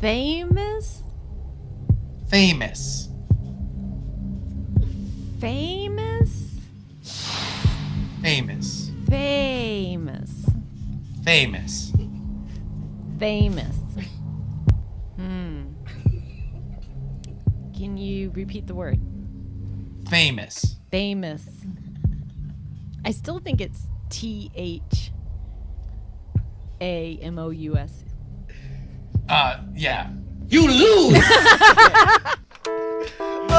Famous? Famous. Famous? Famous. Famous. Famous. Famous. Hmm. Can you repeat the word? Famous. Famous. I still think it's T H A M O U S. Uh, yeah. You lose.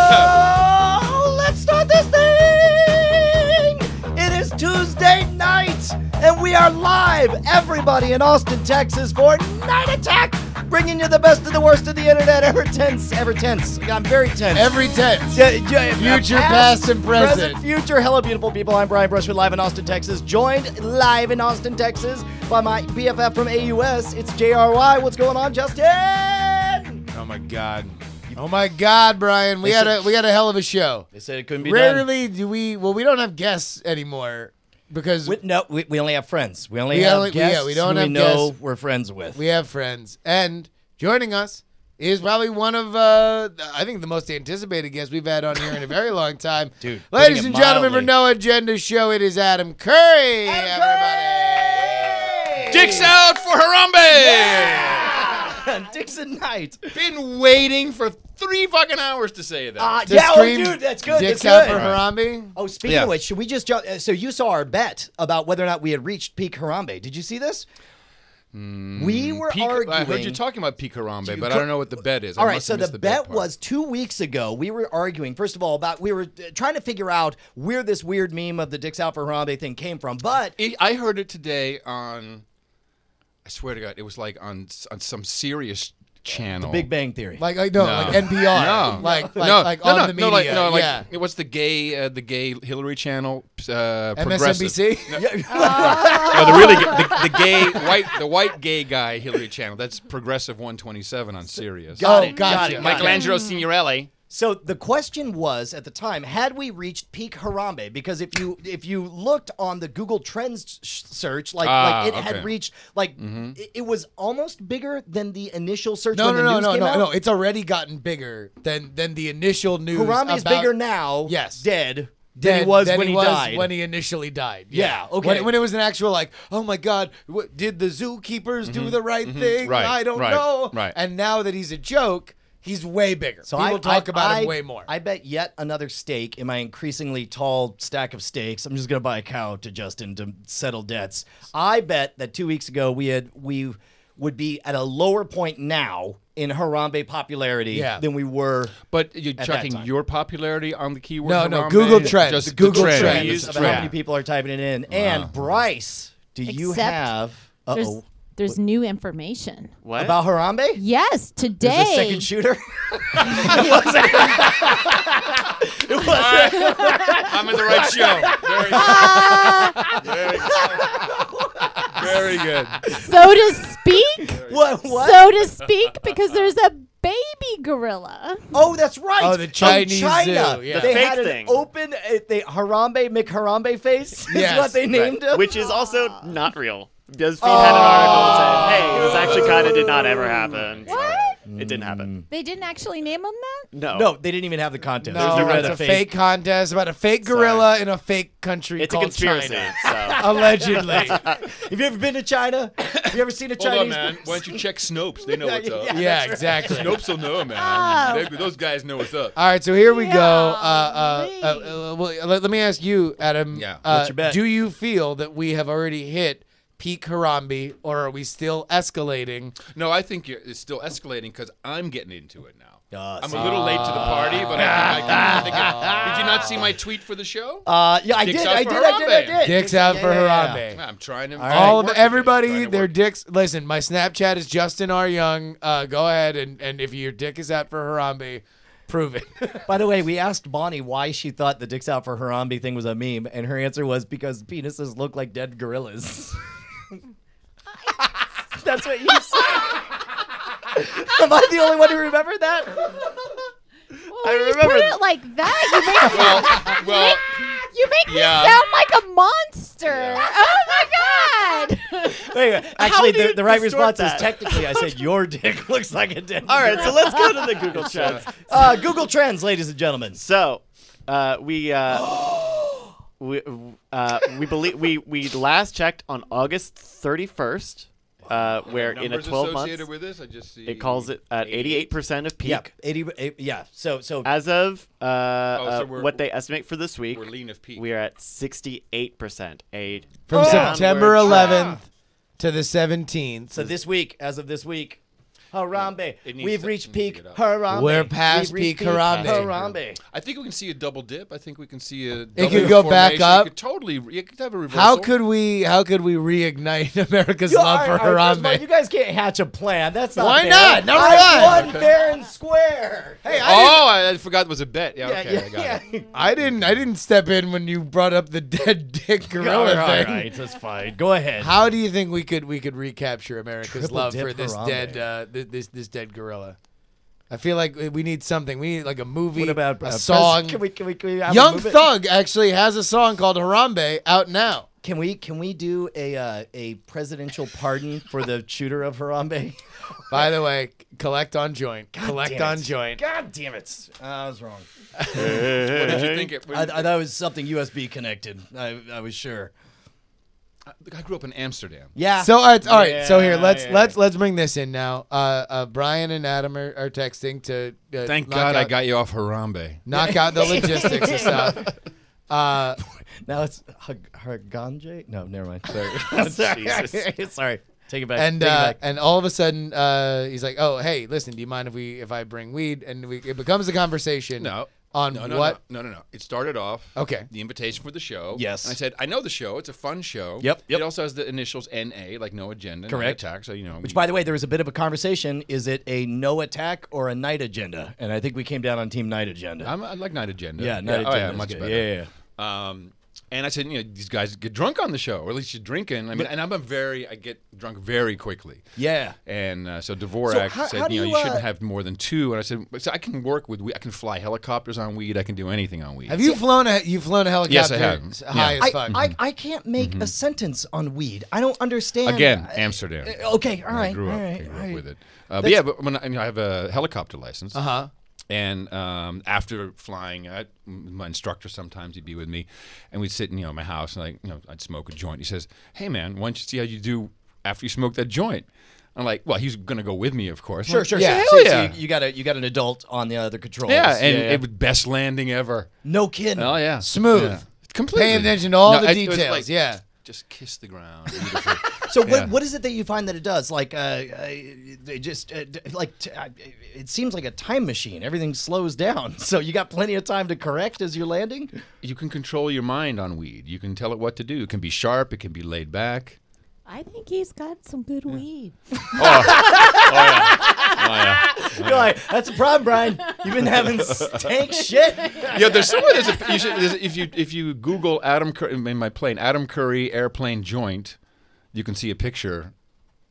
Oh, let's start this thing! It is Tuesday night, and we are live, everybody in Austin, Texas, for Night Attack, bringing you the best of the worst of the internet ever tense, ever tense. I'm very tense. Every tense. Yeah, yeah, Future, past, and present. future. Hello, beautiful people. I'm Brian Brushwood, live in Austin, Texas. Joined live in Austin, Texas, by my BFF from AUS. It's JRY. What's going on, Justin? Oh my god. Oh my god, Brian. We They had said- a we had a hell of a show. They said it couldn't be done. Rarely do we well we don't have guests anymore because We, no, we, we only have friends. We only We have only- we- yeah, guests we don't who have we know guests. we're friends with. we have friends. And joining us is probably one of uh I think the most anticipated guests we've had on here in a very long time. Dude, Ladies and it gentlemen, for. No Agenda Show, it is Adam Curry. everybody. Dicks out for Harambe! Dixon Knight. Been waiting for three fucking hours to say that. Uh, To yeah, oh, dude, that's good. Dicks that's out good. for Harambe. Oh, speaking Yeah. of which, should we just jump? uh, So you saw our bet about whether or not we had reached peak Harambe. Did you see this? we were Peak- arguing. I heard you talking about peak Harambe, You but co- I don't know what the bet is. I All right, so have the, missed bet was two weeks ago. We were arguing, first of all, about we were uh, trying to figure out where this weird meme of the Dicks Out for Harambe thing came from. But I- I heard it today on. I swear to God, it was like on on some serious channel. The Big Bang Theory. Like like no, No. like NPR. No, Like like, no, like no, on no, the no, media. like, no, like, yeah. it was the gay, uh, the gay Hillary channel, uh, progressive. MSNBC. No, the really, the, the gay white, the white gay guy Hillary channel. That's progressive 127 on Sirius. Got oh, it, gotcha. got it, got it. Michelangelo Signorile. So the question was at the time, had we reached peak Harambe? Because if you if you looked on the Google Trends search, like Ah, like it had reached like it, it was almost bigger than the initial search. No, when no, no, no, no, out. no. It's already gotten bigger than than the initial news. Harambe is about- bigger now. Yes. dead than than he was than when he, was died. when he initially died. Yeah, okay. When, when it was an actual like, oh my God, what, did the zookeepers do the right thing? Mm-hmm. Right, I don't right, know. right. And now that he's a joke, he's way bigger. So People I, talk I- about I- him way more. I bet yet another stake in my increasingly tall stack of stakes. I'm just gonna buy a cow to Justin to settle debts. I bet that two weeks ago we had we would be at a lower point now in Harambe popularity Yeah. than we were But you're that checking time. your popularity on the keyword. No, no, Google Trends. Just Google the trend. Trends. Use how many people are typing it in. And Bryce, do you have uh oh there's new information. What? about Harambe? Yes, There's today. a second shooter. I'm in the right show. Very good. Very good. so to speak. what? What? So to speak, because there's a baby gorilla. Oh, that's right. Oh, the Chinese China. zoo, yeah. They The had fake an thing. open, uh, they Harambe McHarambe face is Yes, what they named him. Which is also not real. BuzzFeed had an article saying, "Hey, this actually kind of did not ever happen." What? It didn't happen. They didn't actually name him that? No. No, they didn't even have the contest. no, They read it's a fake. contest about a fake gorilla in a fake country It's a called conspiracy. China. So. Allegedly. Have you ever been to China? Have you ever seen a Hold on, Chinese? man. Why don't you check Snopes? They know what's up. Yeah. yeah, exactly. Snopes will know, man. Oh. They- those guys know what's up. All right, so here we go. Uh, uh, uh, uh, well, let, let me ask you, Adam. Yeah. Uh, What's your bet? Do you feel that we have already hit peak Harambe, or are we still escalating? No, I think you're, it's still escalating because I'm getting into it now. Uh, I'm a little late to the party, but I think I can. I think I, did you not see my tweet for the show? Uh, yeah, I Dicks did, out I for did, I did, I Harambe. did. Dicks out Yeah, for yeah, yeah. Harambe. I'm trying to. right. All of everybody, their dicks. Listen, my Snapchat is Justin R Young. Uh, go ahead and and if your dick is out for Harambe, prove it. By the way, we asked Bonnie why she thought the "dicks out for Harambe" thing was a meme, and her answer was because penises look like dead gorillas. That's what you said. Am I the only one who remembered that? Well, you remember put it like that. You make, Well, well, you make Yeah. me sound like a monster. Oh my god. Wait, wait, actually, the, the right response that? is technically I said your dick looks like a dick. All right, so let's go to the Google Trends. Uh, Google Trends, ladies and gentlemen. So, uh, we uh, we uh, we believe we we last checked on August 31st, uh, where in a 12 associated months with this, I just see. it calls it at 88% of peak. Yeah, eighty. eh, Yeah. So so As of uh, so uh, what they estimate for this week, We're lean of peak. we are at 68%. A From downward September trend. 11th to the 17th. so this week, as of this week, Harambe, It needs we've to- reached needs to peak get up. Harambe. We're past We've reached peak Harambe. Harambe. I think we can see a double dip. I think we can see a. It could double go back up. You could totally. You could have a reversal. How could we? How could we reignite America's Yo, love all for right, all right, first of all, Harambe? You guys can't hatch a plan. That's not Why fair. not? Number I one. won fair and square. Hey, Oh, I, I forgot it was a bet. Yeah, yeah, okay, yeah, I got yeah. it. I didn't. I didn't step in when you brought up the dead dick All gorilla right, thing. all right, that's fine. Go ahead. How do you think we could we could recapture America's Triple love dip for this Harambe. dead uh, th- this this dead gorilla? I feel like we need something. We need like a movie, what about a uh, song. Can we can we, can we have Young movement? Thug actually has a song called Harambe out now. Can we can we do a uh, a presidential pardon for the shooter of Harambe? By the way, collect on joint. collect on it. joint. God damn it! I was wrong. What did you think? It, I, I thought it was something USB connected. I, I was sure. I grew up in Amsterdam. Yeah. So all right, all right. so here, let's yeah, let's let's bring this in now. Uh, uh, Brian and Adam are, are texting to uh, Thank knock God I got you off Harambe. knock out the logistics and stuff. Uh, now it's Hag- Harganje. No, never mind. Sorry. Sorry. Sorry. Take it back. and Take it uh, back. and all of a sudden, uh, he's like, "Oh, hey, listen, do you mind if we if I bring weed?" And we, it becomes a conversation. No. On no, no, what? No, no, no, no. It started off. Okay. The invitation for the show. Yes. And I said, I know the show. It's a fun show. Yep, yep. It also has the initials NA, like no agenda, Correct. No attack. So you know. Which, by the way, there was a bit of a conversation. Is it a no attack or a night agenda? And I think we came down on team night agenda. I'm, I like night agenda. yeah, night oh, agenda. yeah, is much good. better. Yeah, yeah, yeah. Um, and I said, you know, these guys get drunk on the show, or at least you're drinking. I mean, and I'm a very, I get drunk very quickly. Yeah. And uh, so Dvorak So how- said, how you know, you, you, uh, shouldn't have more than two. And I said, so I can work with weed. I can fly helicopters on weed. I can do anything on weed. Have you flown a you flown a helicopter? Yes, I have. High Yeah. as fuck. I, I, I can't make a sentence on weed. I don't understand. Again, Amsterdam. uh, Okay, all right, I grew all up, right, I grew all up right. with it. Uh, but yeah, but when I, you know, I have a helicopter license. uh huh. And um, after flying, I, my instructor sometimes he'd be with me, and we'd sit in you know my house and like you know I'd smoke a joint. He says, "Hey man, why don't you see how you do after you smoke that joint?" I'm like, "Well, he's gonna go with me, of course." Sure, like, sure, Yeah. sure. Hell So, so you, you got a you got an adult on the other controls. Yeah, and yeah. it was best landing ever. no kidding. Oh yeah, Smooth. Yeah. Completely. Paying attention to all No, the it- it details. like, yeah. Just kiss the ground. beautiful. So what, what is it that you find that it does? Like, uh, uh, they just uh, like t- uh, it seems like a time machine. Everything slows down, so you got plenty of time to correct as you're landing. you can control your mind on weed. You can tell it what to do. It can be sharp. It can be laid back. I think he's got some good weed. Oh yeah. You're like, that's a problem, Brian. You've been having stank shit. Yeah, there's somewhere there's a you should, there's, if you if you Google Adam Curry in my plane Adam Curry airplane joint, you can see a picture.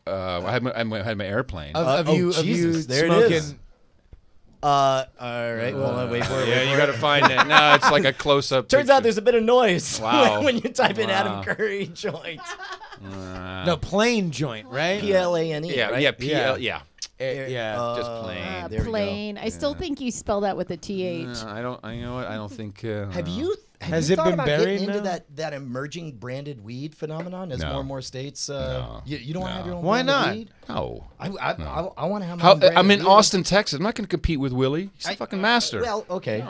Uh, I had my, I had my airplane. Of, Uh, of oh, you, of you Jesus, there smoking. is. Uh, all right. Well, wait for it. yeah, wait you got to find it. No, it's like a close up. Turns out there's a bit of noise Wow. when you type in Adam Curry joint. No plane joint, right? P L A N E. yeah right? yeah PL Yeah. yeah. Eh, yeah. Uh, Just plain. Uh, there we go. plain. I still think you spell that with a th. Uh, I don't. I you know what I don't think. Uh, Have you have Has you it thought been about buried getting into that that emerging branded weed phenomenon as No. more and more states? Uh, No. you, you don't want to have your own. Why not? Weed? No. I I, I, I want to have. My How, own I'm in weed. Austin, Texas. I'm not going to compete with Willie. He's the fucking master. Well, okay.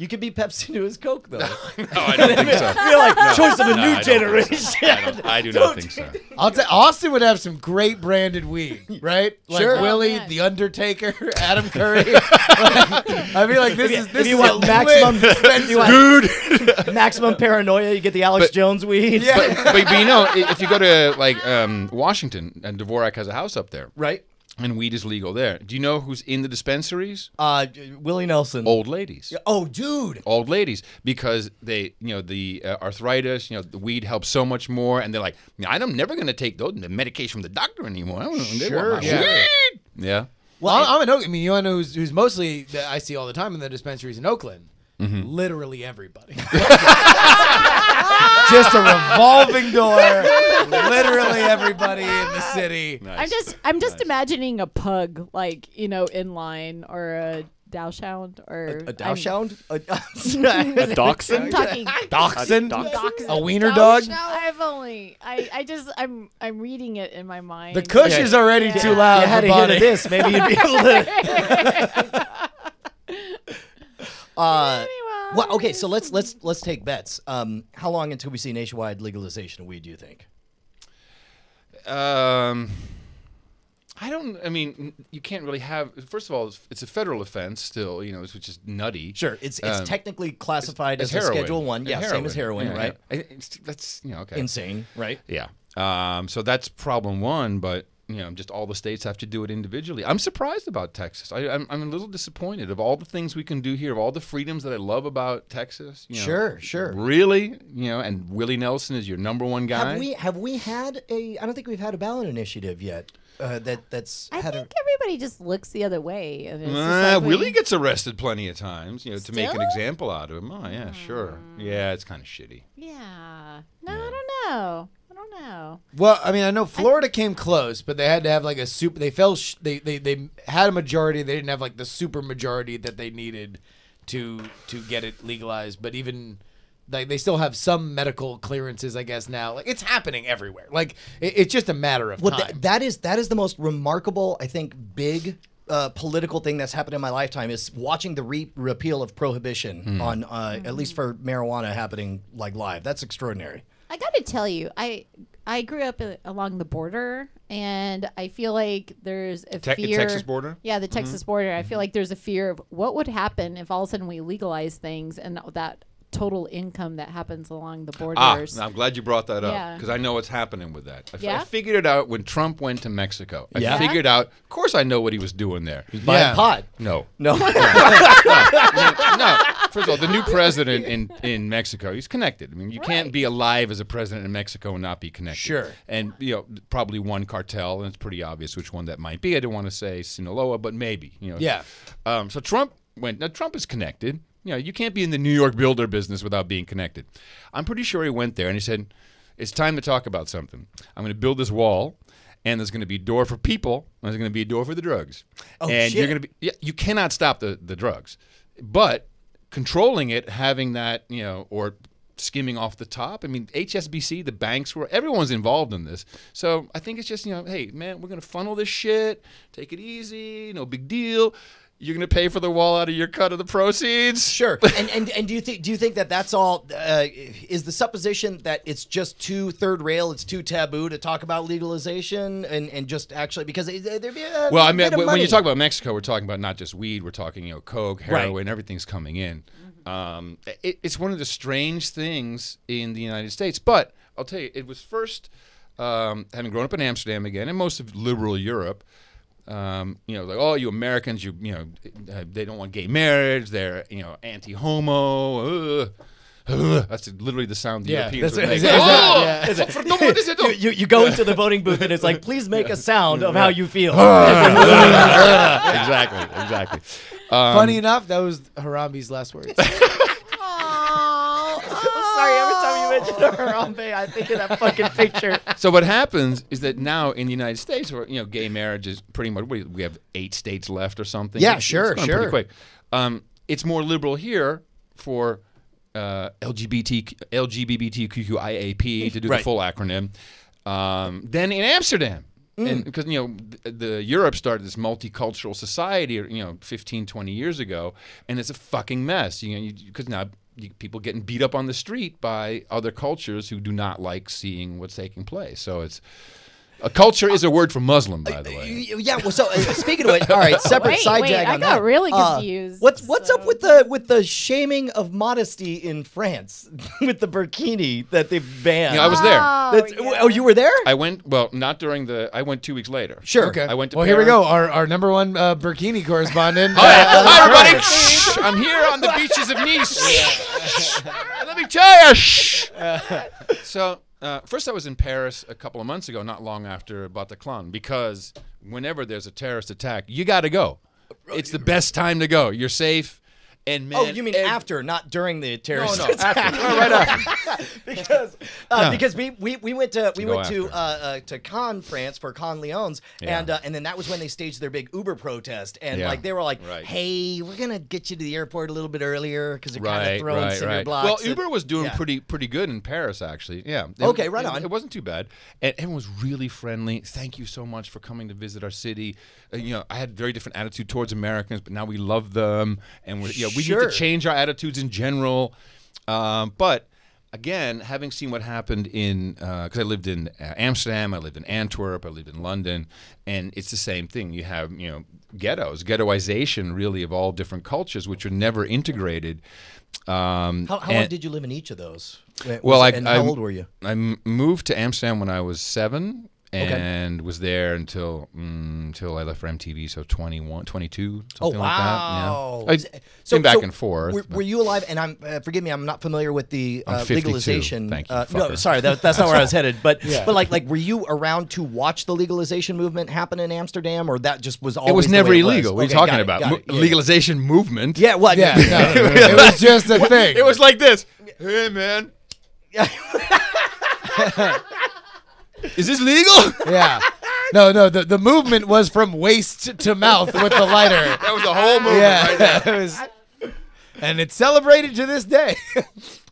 No. You could be Pepsi to his Coke though. no, I don't think so. You're like choice of a No, new don't generation. so. I, don't, I do not think so. I'll tell Austin would have some great branded weed, right? Like Sure. Willie, Oh. The Undertaker, Adam Curry. I feel like this is this you is want maximum, lit if you want maximum paranoia, you get the Alex But- Jones weed. Yeah. but, but, but you know, if you go to like um, Washington, and Dvorak has a house up there, Right. And weed is legal there. Do you know who's in the dispensaries? Uh, Willie Nelson. Old ladies. Oh, dude. Old ladies, because they, you know, the uh, arthritis, you know, the weed helps so much more, and they're like, I'm never going to take those the medication from the doctor anymore. I don't, they want Sure, yeah. weed. Yeah. Well, I'm, I'm in Oakland. I mean, you know who's, who's mostly that I see all the time in the dispensaries in Oakland. Mm-hmm. literally everybody. Just a revolving door. literally everybody in the city. I'm just I'm just imagining a pug like you know in line or a dachshund or A I'm- dachshund? A, A dachshund? Talking Dachshund? Dachshund. A wiener dog? I've only I I just I'm I'm reading it in my mind. The cush is already Yeah. too loud you had for a hit this. Maybe you'd be able to. Uh, Anyway. well, okay, so let's let's let's take bets. Um, how long until we see nationwide legalization of weed? Do you think? Um, I don't. I mean, you can't really have. First of all, it's, it's a federal offense still. You know, which is nutty. Sure, it's it's Um, technically classified as, As a heroin. Schedule One. Yeah, same as heroin, Yeah, right? yeah. I- it's- that's you know okay. Insane, right? Yeah. Um, so that's problem one, but you know, just all the states have to do it individually. I'm surprised about Texas. I, I'm, I'm a little disappointed of all the things we can do here, of all the freedoms that I love about Texas. You know, Sure, sure. Really, you know, and Willie Nelson is your number one guy. Have we have we had a? I don't think we've had a ballot initiative yet. Uh, that that's I had think a. everybody just looks the other way. And it's Uh, like we- Willie gets arrested plenty of times, you know, to make an example out of him. Oh yeah, sure. Yeah, it's kind of shitty. Yeah. No, I don't know. I don't know. Well, I mean, I know Florida came close, but they had to have like a super. They fell. Sh- they, they they had a majority. They didn't have like the super majority that they needed to to get it legalized. But even like they still have some medical clearances, I guess now. Like it's happening everywhere. Like it, it's just a matter of Well, time. th- that is that is the most remarkable, I think, big uh, political thing that's happened in my lifetime is watching the re- repeal of prohibition Hmm. on, uh, at least for marijuana, happening like live. That's extraordinary. I got to tell you, I I grew up uh, along the border, and I feel like there's a Te- fear. Texas border? Yeah, the Texas border. I feel like there's a fear of what would happen if all of a sudden we legalize things and that total income that happens along the borders. Ah. I'm glad you brought that up Yeah. because I know what's happening with that. I, f- I Yeah? figured it out when Trump went to Mexico. I Yeah? figured out. Of course, I know what he was doing there. Buy Yeah. a pot. No, No. no. First of all, the new president in, in Mexico, he's connected. I mean, you can't be alive as a president in Mexico and not be connected. Sure. And you know, probably one cartel, and it's pretty obvious which one that might be. I don't want to say Sinaloa, but maybe. You know. Yeah. Um, so Trump went. Now Trump is connected. You know, you can't be in the New York builder business without being connected. I'm pretty sure he went there and he said, "It's time to talk about something. I'm going to build this wall." And there's going to be a door for people, and there's going to be a door for the drugs. Oh, and shit. you're going to be yeah, you cannot stop the, the drugs. But controlling it, having that, you know, or skimming off the top. I mean, HSBC, the banks were everyone's involved in this. So I think it's just, you know, hey, man, we're gonna funnel this shit, take it easy, no big deal. You're gonna pay for the wall out of your cut of the proceeds. Sure. And and and do you think do you think that that's all? Uh, is the supposition that it's just too third rail? It's too taboo to talk about legalization and and just actually because there'd be a Well, I mean, when money. you talk about Mexico, we're talking about not just weed. We're talking, you know, coke, Right. heroin, everything's coming in. Um, it, it's one of the strange things in the United States. But I'll tell you, it was first um, having grown up in Amsterdam again, and most of liberal Europe. Um, you know, like oh, you Americans, you you know, uh, they don't want gay marriage. They're you know anti-homo. Ugh. Ugh. That's literally the sound the Yeah, Europeans that's would make. Is Oh! yeah. Sofretomo de sedo. you, you, you go into the voting booth and it's like, please make a sound of how you feel. exactly, exactly. Um, Funny enough, that was Harambe's last words. Sorry, every time you mention Harambe, I think of that fucking picture. So what happens is that now in the United States, where you know, gay marriage is pretty much we we have eight states left or something. Yeah, It's- sure, it's going sure. Pretty quick. Um, it's more liberal here for uh, LGBT LGBTQIAP to do Right. the full acronym um, than in Amsterdam. Mm. And because you know the, the Europe started this multicultural society, you know, 15, 20 years ago, and it's a fucking mess. You know, because now you, people getting beat up on the street by other cultures who do not like seeing what's taking place. So it's a culture is a word for Muslim, by the way. Yeah. Well, so uh, speaking of which, all right, separate Wait, side wait, jag I on got that. really Uh, confused, what's what's up with the with the shaming of modesty in France with the burkini that they banned? Yeah, I was there. Oh, That's, yeah. oh, you were there? I went well, not during the. I went two weeks later. Sure. Okay. I went to well, here we Paris. go. Our, our number one uh, Burkini correspondent. Hi, uh, hi everybody! Shh, I'm here on the beaches of Nice. Let me tell you. Shh. So uh, first, I was in Paris a couple of months ago, not long after Bataclan, because whenever there's a terrorist attack, you got to go. It's the best time to go. You're safe. And man, oh, you mean ev- after, not during the No, terrorist no, attack? after. No, right after. because uh, Yeah. because we, we, we went to we go went to uh, uh, to Cannes, France for Cannes Lions, Yeah. and uh, and then that was when they staged their big Uber protest, and Yeah. like they were like, Right. "Hey, we're gonna get you to the airport a little bit earlier because they're kind of Right, throwing right, cinder right. blocks." Well, and- Uber was doing yeah. pretty pretty good in Paris, actually. Yeah. It- Okay, right it- on. It wasn't too bad, and everyone was really friendly. Thank you so much for coming to visit our city. Uh, you know, I had very different attitude towards Americans, but now we love them, and we're, you know, we need to change our attitudes in general. Um, but again, having seen what happened in, because I lived in uh, Amsterdam, I lived in Antwerp, I lived in London, and it's the same thing. You have, you know, ghettos, ghettoization really of all different cultures, which are never integrated. Um, How, how long did you live in each of those? Was well, I, and I, how old were you? I moved to Amsterdam when I was seven. And was there until mm, until I left for MTV, so 21, 22, Oh something wow! like that. Yeah. I came back and forth. Were, were you alive? And I'm uh, forgive me, I'm not familiar with the I'm uh, legalization. Thank you, Uh, no, sorry, that, that's not where I was headed. But but like like were you around to watch the legalization movement happen in Amsterdam, or that just was always it was the never way illegal. What are you talking it, about? Mo- it. Yeah, yeah. legalization movement. Yeah, well, Yeah, no, it was just a thing. It was like this. Hey, man. Is this legal? yeah. No, no, the, the movement was from waist to mouth with the lighter. That was the whole movement Yeah. right there. it was, and it's celebrated to this day.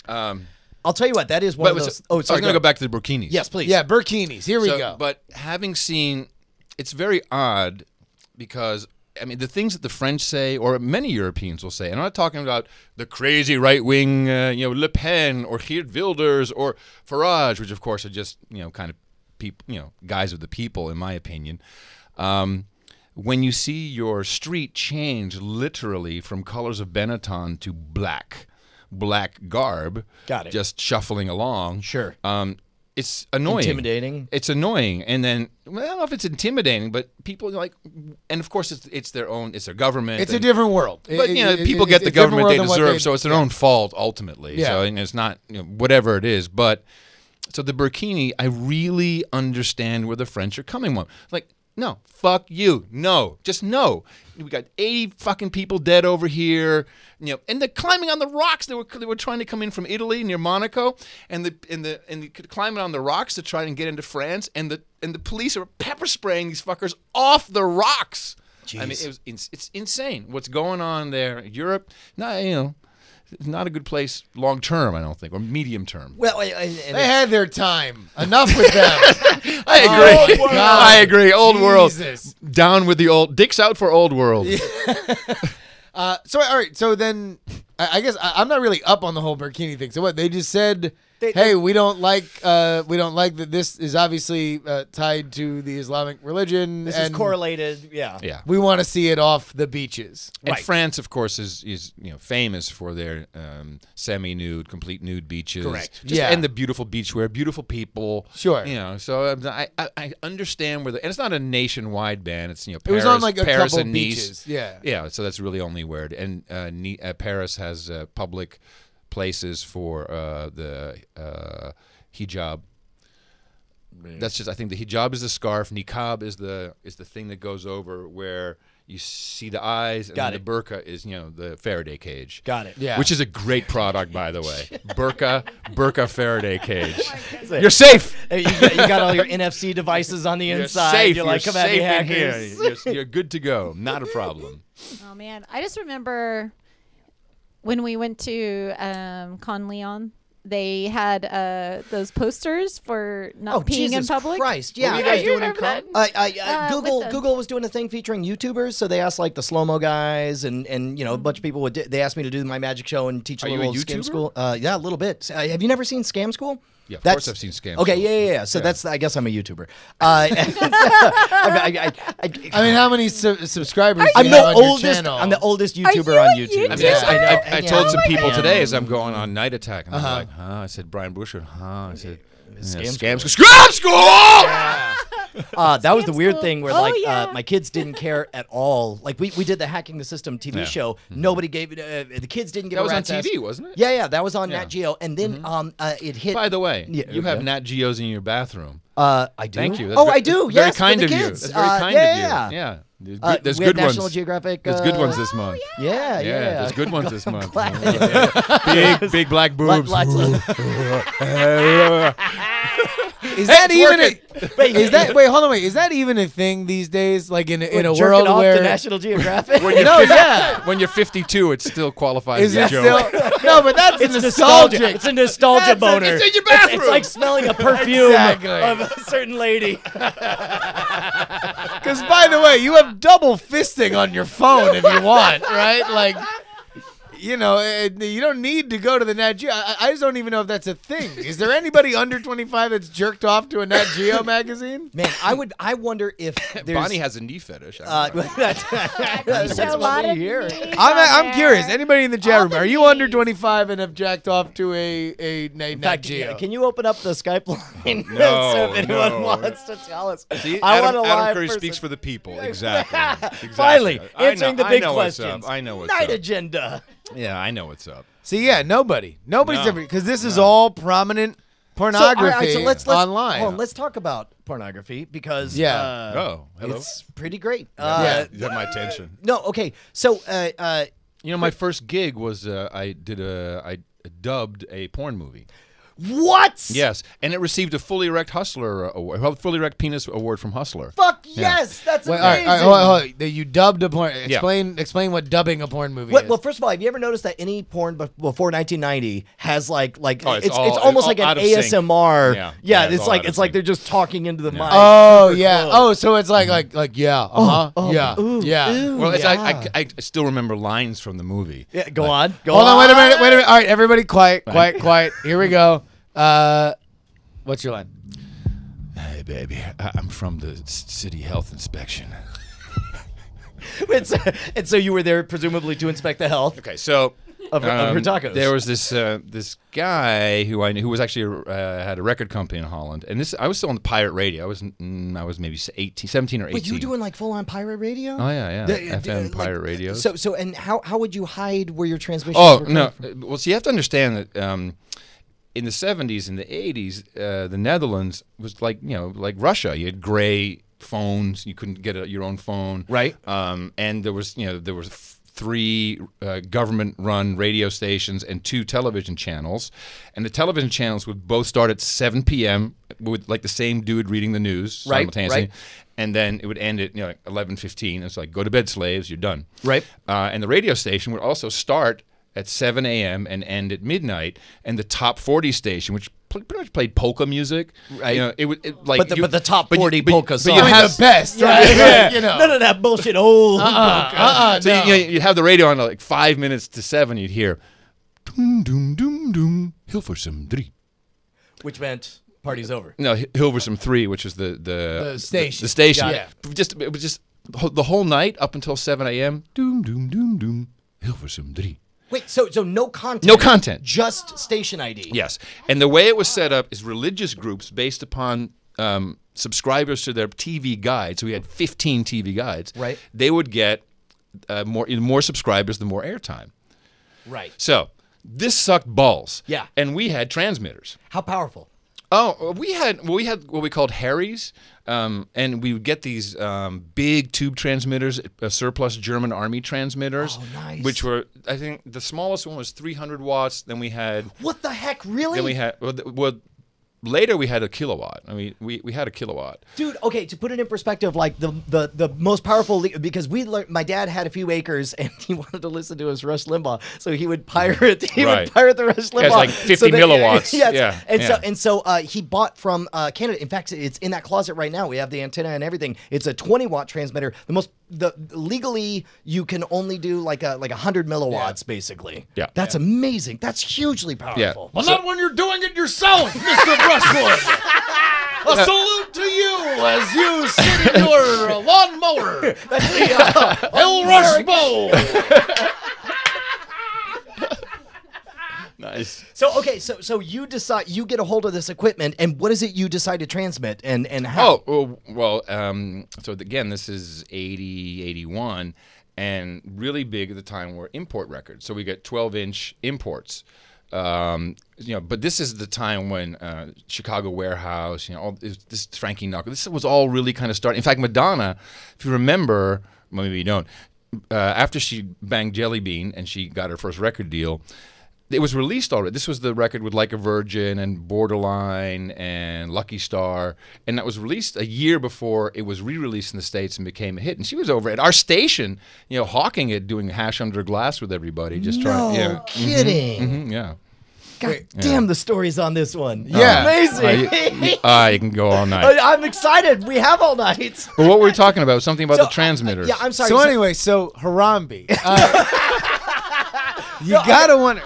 Um, I'll tell you what, that is one but of was, those. Oh, sorry. I was going to go back to the burkinis. Yes, please. yeah, burkinis. Here we So, go. But having seen, it's very odd because I mean the things that the French say, or many Europeans will say. And I'm not talking about the crazy right wing, uh, you know, Le Pen or Geert Wilders or Farage, which of course are just you know kind of people, you know, guys of the people, in my opinion. Um, when you see your street change literally from colors of Benetton to black, black garb, Got it. just shuffling along. Sure. Um, it's annoying. Intimidating. It's annoying, and then well, I don't know if it's intimidating, but people like, and of course it's it's their own, it's their government. it's a different world. But you know, it- people it- get the it's a different government they deserve, they- so it's their own fault ultimately. Yeah. So and it's not you know, whatever it is, but so the burkini, I really understand where the French are coming from. Like, no, fuck you, no, just no. We got eighty fucking people dead over here, you know, and they're climbing on the rocks. They were they were trying to come in from Italy near Monaco, and the and the and the, climbing on the rocks to try and get into France, and the and the police are pepper spraying these fuckers off the rocks. I mean, it was it's, it's insane what's going on there. Europe, not you know, not a good place long term. I don't think, or medium term. Well, and, and They had their time. Enough with them. I agree. Old world. I agree. Old Jesus. world. Down with the old. Dicks out for old world. Uh, so all right, so then I, I guess I, I'm not really up on the whole burkini thing. So what they just said, They- hey, we don't like uh, we don't like that this is obviously uh, tied to the Islamic religion, this and is correlated. Yeah. Yeah. we want to see it off the beaches. And Right. France, of course, is is you know famous for their um, semi-nude, complete nude beaches. Correct. Just, Yeah. And the beautiful beachwear, beautiful people. Sure. You know, so um, I, I I understand where the and it's not a nationwide ban. It's you know It was on like a Paris couple and Nice. beaches. Yeah. Yeah, so that's really only where it, and uh, Ni- uh, Paris has uh, public places for uh, the uh, hijab. That's just I think the hijab is the scarf, niqab is the is the thing that goes over where you see the eyes, and Got it. the burqa is you know the Faraday cage. Got it. Yeah. Which is a great product, by the way. Burqa, Burqa Faraday cage. it. You're safe. You, got, you got all your NFC devices on the You're inside. safe. You're like, You're come at me, safe in hackers. here. You're, you're good to go. Not a problem. Oh man, I just remember when we went to um, Cannes Lion. They had uh, those posters for not Oh, peeing Jesus in public. Christ! Yeah, were you I- guys you doing in Con? I, I, I Uh, Google the- Google was doing a thing featuring YouTubers, so they asked like the slow mo guys and and you know a Mm-hmm. bunch of people would. They asked me to do my magic show and teach a Are you little a scam school. Uh, yeah, a little bit. Uh, have you never seen Scam School? Yeah, of That's- course I've seen Scam Okay, yeah, yeah, yeah. So Yeah. that's I guess I'm a YouTuber. Uh, I, I, I, I, I mean, how many su- subscribers? I'm you the have on your oldest. channel? I'm the oldest YouTuber you on a YouTube. I, mean, Yeah, I, I I. I Yeah. told some Oh my people God. today as I'm going on Night Attack, and Uh-huh. I'm like, huh? I said Brian Busher, huh? I said, yeah, Scam scam school. Scam school. Uh, that was the weird school. thing where Oh, like yeah. uh, my kids didn't care at all. Like we, we did the hacking the system TV Yeah. show. Nobody gave it. Uh, the kids didn't give That a was on rat's ass. TV, wasn't it? Yeah, yeah, that was on Yeah. Nat Geo, and then um, uh, it hit. By the way, Yeah, you have. Nat Geos in your bathroom. uh, I do. Thank you. That's oh, ve- I do. that's Yes, very kind for of the you. That's very Uh, kind yeah, of you. yeah. Yeah. There's, Uh, good, there's we had good National ones. Geographic. There's good uh, ones this month. Yeah, yeah. Yeah, there's good ones this month. big, big black Lot- boobs. lots of- Is that even a, Wait, is that wait hold on wait is that even a thing these days like in a, in a world off where to National Geographic. when, you're No, 50 yeah. when you're 52, it still qualifies is as it a joke. still no but that's it's a nostalgia. nostalgic It's a nostalgia That's a- boner. it's in your It's- It's, like smelling a perfume Exactly. of a certain lady. Because by the way, you have double fisting on your phone if you want, right? Like, you know, eh, you don't need to go to the Nat Geo. I, I just don't even know if that's a thing. Is there anybody under 25 that's jerked off to a Nat Geo magazine? Man, I would. I wonder if there's. Bonnie has a knee fetish. I Uh, don't know. that's, that's There's a what lot we of hear. needs I'm, I'm curious. Anybody in the chat All room, the are you under 25 and have jacked off to a, a Nat, Nat fact, Geo? can you open up the Skype line No, so if anyone no. wants to tell us? See, I Adam, want a Adam live Curry person. speaks for the people. Exactly. exactly. Finally, I know- answering the I big know what's questions. up. I know what's Night up. agenda. Yeah, I know what's up. See, yeah, nobody. Nobody's No. ever, because this is all prominent So, all pornography right, so let's, let's, online. hold on, let's talk about pornography because Yeah. uh, Oh, hello. it's pretty great. Uh, you have my attention. No, okay. So, uh, uh, You know, my first gig was uh, I did a I dubbed a porn movie. What? Yes, and it received a fully erect hustler award, well, fully erect penis award from Hustler. Fuck yes, that's Wait, all right, amazing. all right, hold on, hold on. That You dubbed a porn. Explain, explain what dubbing a porn movie Well, is. well, first of all, have you ever noticed that any porn before 1990 has like like Oh, it's it's it's, almost all like an out of sync. ASMR. Yeah. yeah, Yeah, it's it's like out of it's like they're just talking into the mic. oh yeah. close. Oh, so it's like like like yeah. Uh huh. yeah. yeah. Well, it's, yeah. I, I, I still remember lines from the movie. Yeah, go on. Go Hold on. Wait a minute. Wait a minute. All right, everybody, quiet, quiet, quiet. Here we go. Uh, what's your line? Hey, baby, I, I'm from the c- city health inspection. It's- and so you were there presumably to inspect the health Okay, so of, of her um, tacos. There was this uh, this guy who I knew who was actually uh, had a record company in Holland, and this I was still on the pirate radio. I was mm, I was maybe 18, 17 or eighteen. Wait, you were doing like full on pirate radio? Oh yeah, yeah, The- FM the- like, pirate radio. So so and how how would you hide where your transmissions Oh were no! coming from? Uh, Well, so you have to understand that um, in the '70s and the '80s, uh, the Netherlands was like you know like Russia. You had gray phones. You couldn't get a, your own phone. Right. Um, and there was you know there was three uh, government-run radio stations and two television channels, and the television channels would both start at 7 p.m. with like the same dude reading the news Right, simultaneously. right. And then it would end at you know like 11:15. It's like go to bed, slaves. You're done. Right. Uh, and the radio station would also start at 7 a.m. and end at midnight. And the top 40 station, which pretty much played polka music, Right. You know, it would it, like But the- you- but the top 40 but you- polka but you songs. have- the best, Yeah, right? yeah. you know. None of that bullshit old. Uh-uh, uh-uh so no. you, you, would have the radio on at like five minutes to seven. You'd hear, doom doom doom doom, Hilversum three. Which meant party's over. No, Hi- Hilversum three, which is the the The station. The, station. Yeah. it. Just it was just the whole- the whole night up until seven a.m. Doom doom doom doom, Hilversum three. Wait, so so no content. No content. Just station ID. Yes, and the way it was set up is religious groups based upon um, subscribers to their TV guide. So we had 15 TV guides. Right. They would get uh, more more subscribers, the more airtime. Right. So this sucked balls. Yeah. And we had transmitters. How powerful? Oh, we had we had what we called Harrys, um, and we would get these um, big tube transmitters, uh, surplus German army transmitters, Oh, nice. which were I think the smallest one was 300 watts. Then we had What the heck, really? then we had well, well later we had a kilowatt. I mean, we, we had a kilowatt. Dude, okay, to put it in perspective, like the the, the most powerful le- because we learned my dad had a few acres and he wanted to listen to his Rush Limbaugh, so he would pirate he Right. would pirate the Rush Limbaugh. it's like 50 that- milliwatts. yes. Yeah, and so and so uh, he bought from uh, Canada. In fact, it's in that closet right now. We have the antenna and everything. It's a 20 watt transmitter. The most the legally you can only do like a like a hundred milliwatts basically. Yeah. that's amazing. That's hugely powerful. Well, not when you're doing it yourself, Mr. Brushwood. A salute to you as you sit in your lawnmower. That's the uh, lawnmower. El Rushbo. Nice. So okay, so so you decide you get a hold of this equipment, and what is it you decide to transmit, and and how? Oh, well, um, so again, this is 80, 81, and really big at the time were import records. So we get 12 inch imports. Um, you know, but this is the time when uh, Chicago Warehouse, you know, all this, this Frankie Knuckle, this was all really kind of starting. In fact, Madonna, if you remember, well, maybe you don't, uh, after she banged Jelly Bean and she got her first record deal, it was released already. This was the record with Like a Virgin and Borderline and Lucky Star, and that was released a year before it was re-released in the states and became a hit. And she was over at our station, you know, hawking it, doing hash under glass with everybody, just no trying. Yeah, kidding! Mhm, yeah. God damn, the stories on this one. Yeah. amazing. Uh, you can go all night. I- I'm excited. We have all night. But what were we talking about? Something about So, the transmitters. Yeah, I'm sorry. So so- anyway, so Harambe, uh, you gotta want.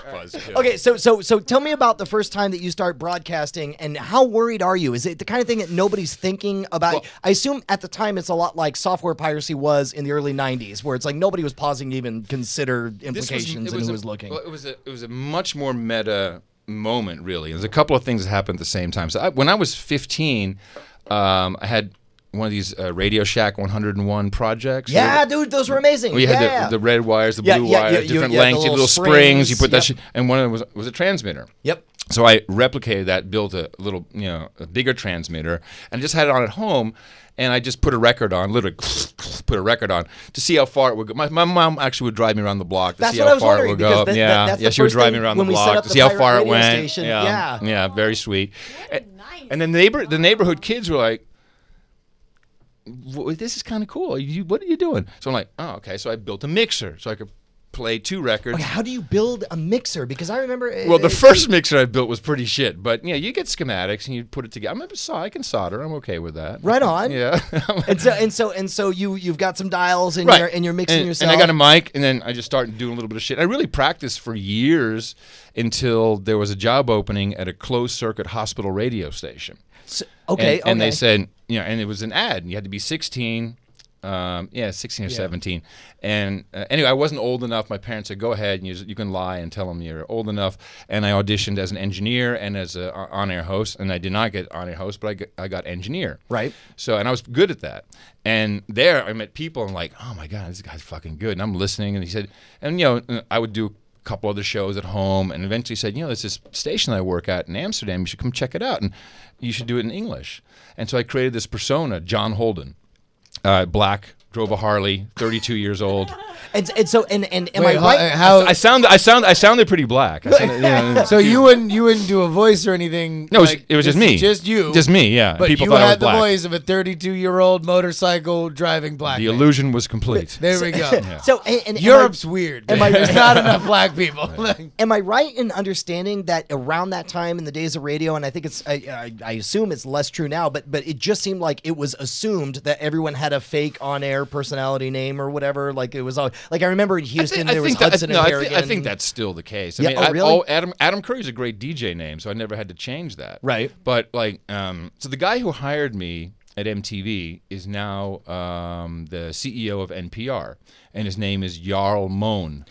Okay, so so so tell me about the first time that you start broadcasting and how worried are you? Is it the kind of thing that nobody's thinking about? Well- I assume at the time it's a lot like software piracy was in the early '90s, where it's like nobody was pausing to even consider implications it and who a- was looking. Well, it was a it was a much more meta moment, really. There's a couple of things that happened at the same time. So I, when I was 15, um, I had one of these uh, Radio Shack 101 projects. yeah, dude, those were amazing. We had yeah. the, the red wires, the Yeah, blue yeah, wires, yeah, different you had the lengths, little little springs. You springs, put that yep. shit, and one of them was was a transmitter. Yep. So I replicated that, built a little, you know, a bigger transmitter, and just had it on at home. And I just put a record on, literally put a record on to see how far it would go. My, my mom actually would drive me around the block to That's see how far it would go. that- that- yeah, that's yeah, she would drive me around the block to the see how far it radio went. station, Yeah, yeah. yeah, very sweet. And, nice. and the neighbor, the neighborhood kids were like, "Wh- "This is kind of cool. You, what are you doing?" So I'm like, "Oh, okay." So I built a mixer so I could play two records. Okay, how do you build a mixer? Because I remember. uh, Well, the it- first mixer I built was pretty shit, but you know, you get schematics and you put it together. I'm a saw, I can solder. I'm okay with that. Right on. Yeah. And so and so and so you you've got some dials and right. you're and you're mixing and, yourself. And I got a mic, and then I just started doing a little bit of shit. I really practiced for years until there was a job opening at a closed circuit hospital radio station. So- okay, and, and they said, you know, and it was an ad, and you had to be 16. Um, yeah, 16 or 17. And uh, anyway, I wasn't old enough. My parents said, go ahead and you, you can lie and tell them you're old enough. And I auditioned as an engineer and as an on air host. And I did not get on air host, but I got, I got engineer. Right. So, and I was good at that. And there I met people and like, oh my God, this guy's fucking good. And I'm listening. And he said, and you know, I would do couple other shows at home and eventually said, you know, there's this station I work at in Amsterdam. You should come check it out. And you should do it in English. And so I created this persona, John Holden, uh, black, drove a Harley, 32 years old. And, and so and and am Wait, I right? how? I sound, I sound, I sounded pretty black. I sounded, you know, so you wouldn't you wouldn't do a voice or anything? no, it was, it was just me. just you, Just me, yeah. But People you thought I was had the black. voice of a 32 year old motorcycle driving black. The man. illusion was complete. There we go. So and, and am I- Europe's weird. am I- There's not enough black people. Am I right in understanding that around that time in the days of radio, and I think it's, I, I, I assume it's less true now, but but it just seemed like it was assumed that everyone had a fake personality name or whatever. Like it was all like I remember in Houston there was that- Hudson no, and I, Harrigan. I think that's still the case. I Yeah, mean, oh, I- really? Adam Adam Curry's a great DJ name, so I never had to change that. Right. But like, um, so the guy who hired me at MTV is now um, the CEO of NPR, and his name is Jarl Mohn.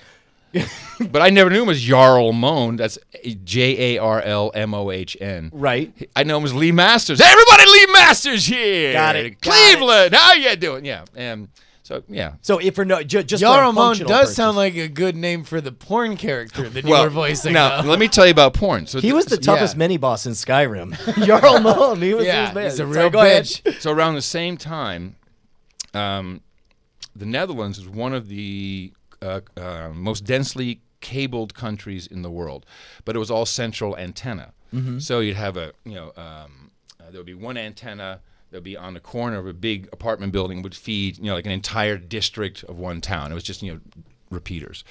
but I never knew him as Jarl Mohn. That's J A R L M O H N. right. I know him as Lee Masters. Hey, everybody, Lee Masters here. Got it, got Cleveland. How you doing? Yeah. And so yeah. So if for no ju- just Jarl Yarl Moan does purposes. sound like a good name for the porn character that you were voicing. Now, though. let me tell you about porn. So He was the th- toughest yeah. mini boss in Skyrim. Jarl Moan. He was, he yeah, was man. he's a real go bitch. so around the same time, um, the Netherlands was one of the most densely cabled countries in the world, but it was all central antenna. So you'd have a you know um, uh, there would be one antenna that would be on the corner of a big apartment building would feed you know like an entire district of one town. It was just you know repeaters.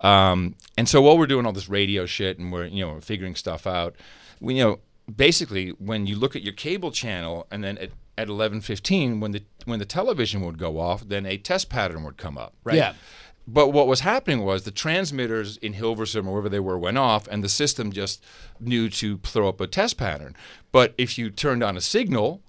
Um, and so while we're doing all this radio shit and we're you know figuring stuff out, we you know basically when you look at your cable channel and then at, at 11:15 when the when the television would go off, then a test pattern would come up. Right. Yeah. But what was happening was the transmitters in Hilversum or wherever they were went off, and the system just knew to throw up a test pattern. But if you turned on a signal,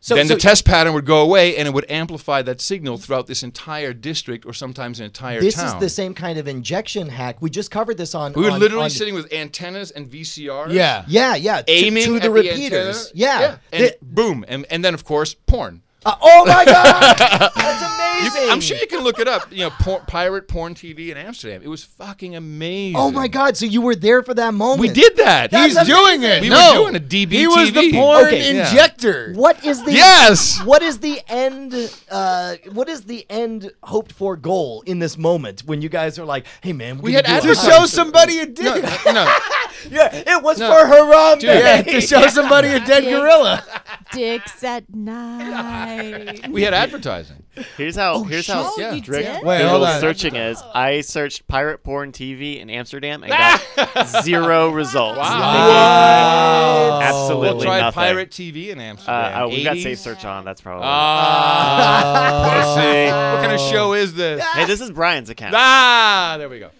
So- then so- the test pattern would go away, and it would amplify that signal throughout this entire district, or sometimes an entire This town. is the same kind of injection hack. We just covered this on. we were on- literally on- sitting with antennas and VCRs. Yeah. Yeah, yeah. to- Aiming to, at the the repeaters. antenna. yeah. and The- boom, and, and then of course porn. Uh, oh my god, that's You- amazing. I'm sure you can look it up. You know, por- pirate porn TV in Amsterdam. It was fucking amazing. Oh my god! So you were there for that moment. We did that. That's He's doing it. We no. were doing a DBTV. He was the porn Okay. Yeah. injector. What is the Yes. What is the end? Uh, what is the end hoped for goal in this moment when you guys are like, "Hey man, We we're had gonna do To a advertising. show somebody a dick. No, no. Yeah, it was No. for Harambe. Dude. Yeah, to show somebody a dead gorilla. Dicks at night. We had advertising. Here's how. here's how. Oh, you Rick did? Wait, Google hold on. searching is. I searched pirate porn TV in Amsterdam and got zero results. Wow. Absolutely We'll try nothing. pirate TV in Uh, Amsterdam. oh, we got 80s? safe search on. That's probably. Ah, pussy. What kind of show is this? hey, this is Brian's account. Ah, there we go.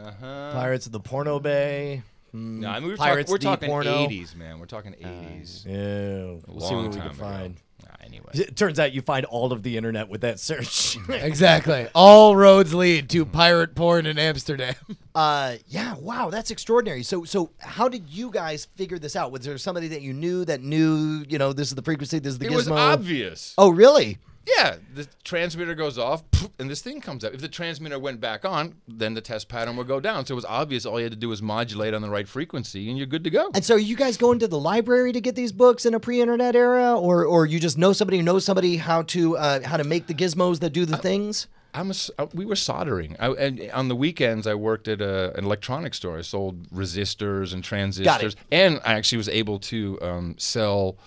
Uh-huh. Pirates of the Porno Bay. No, I mean, we're, Pirates talk, we're talking porno. 80s, man. We're talking 80s. Yeah, we'll see long what we time can ago. find. Anyway. It turns out you find all of the internet with that search. Exactly. All roads lead to pirate porn in Amsterdam. uh, yeah, wow, that's extraordinary. So, so how did you guys figure this out? Was there somebody that you knew that knew, you know, this is the frequency, this is the It gizmo? was obvious. Oh, really? Yeah, the transmitter goes off, and this thing comes up. If the transmitter went back on, then the test pattern would go down. So it was obvious. All you had to do was modulate on the right frequency, and you're good to go. And so, are you guys going to the library to get these books in a pre-internet era, or or you just know somebody who knows somebody how to uh, how to make the gizmos that do the things? I'm a uh, we were soldering. I, and on the weekends, I worked at a, an electronics store. I sold resistors and transistors, and I actually was able to um, sell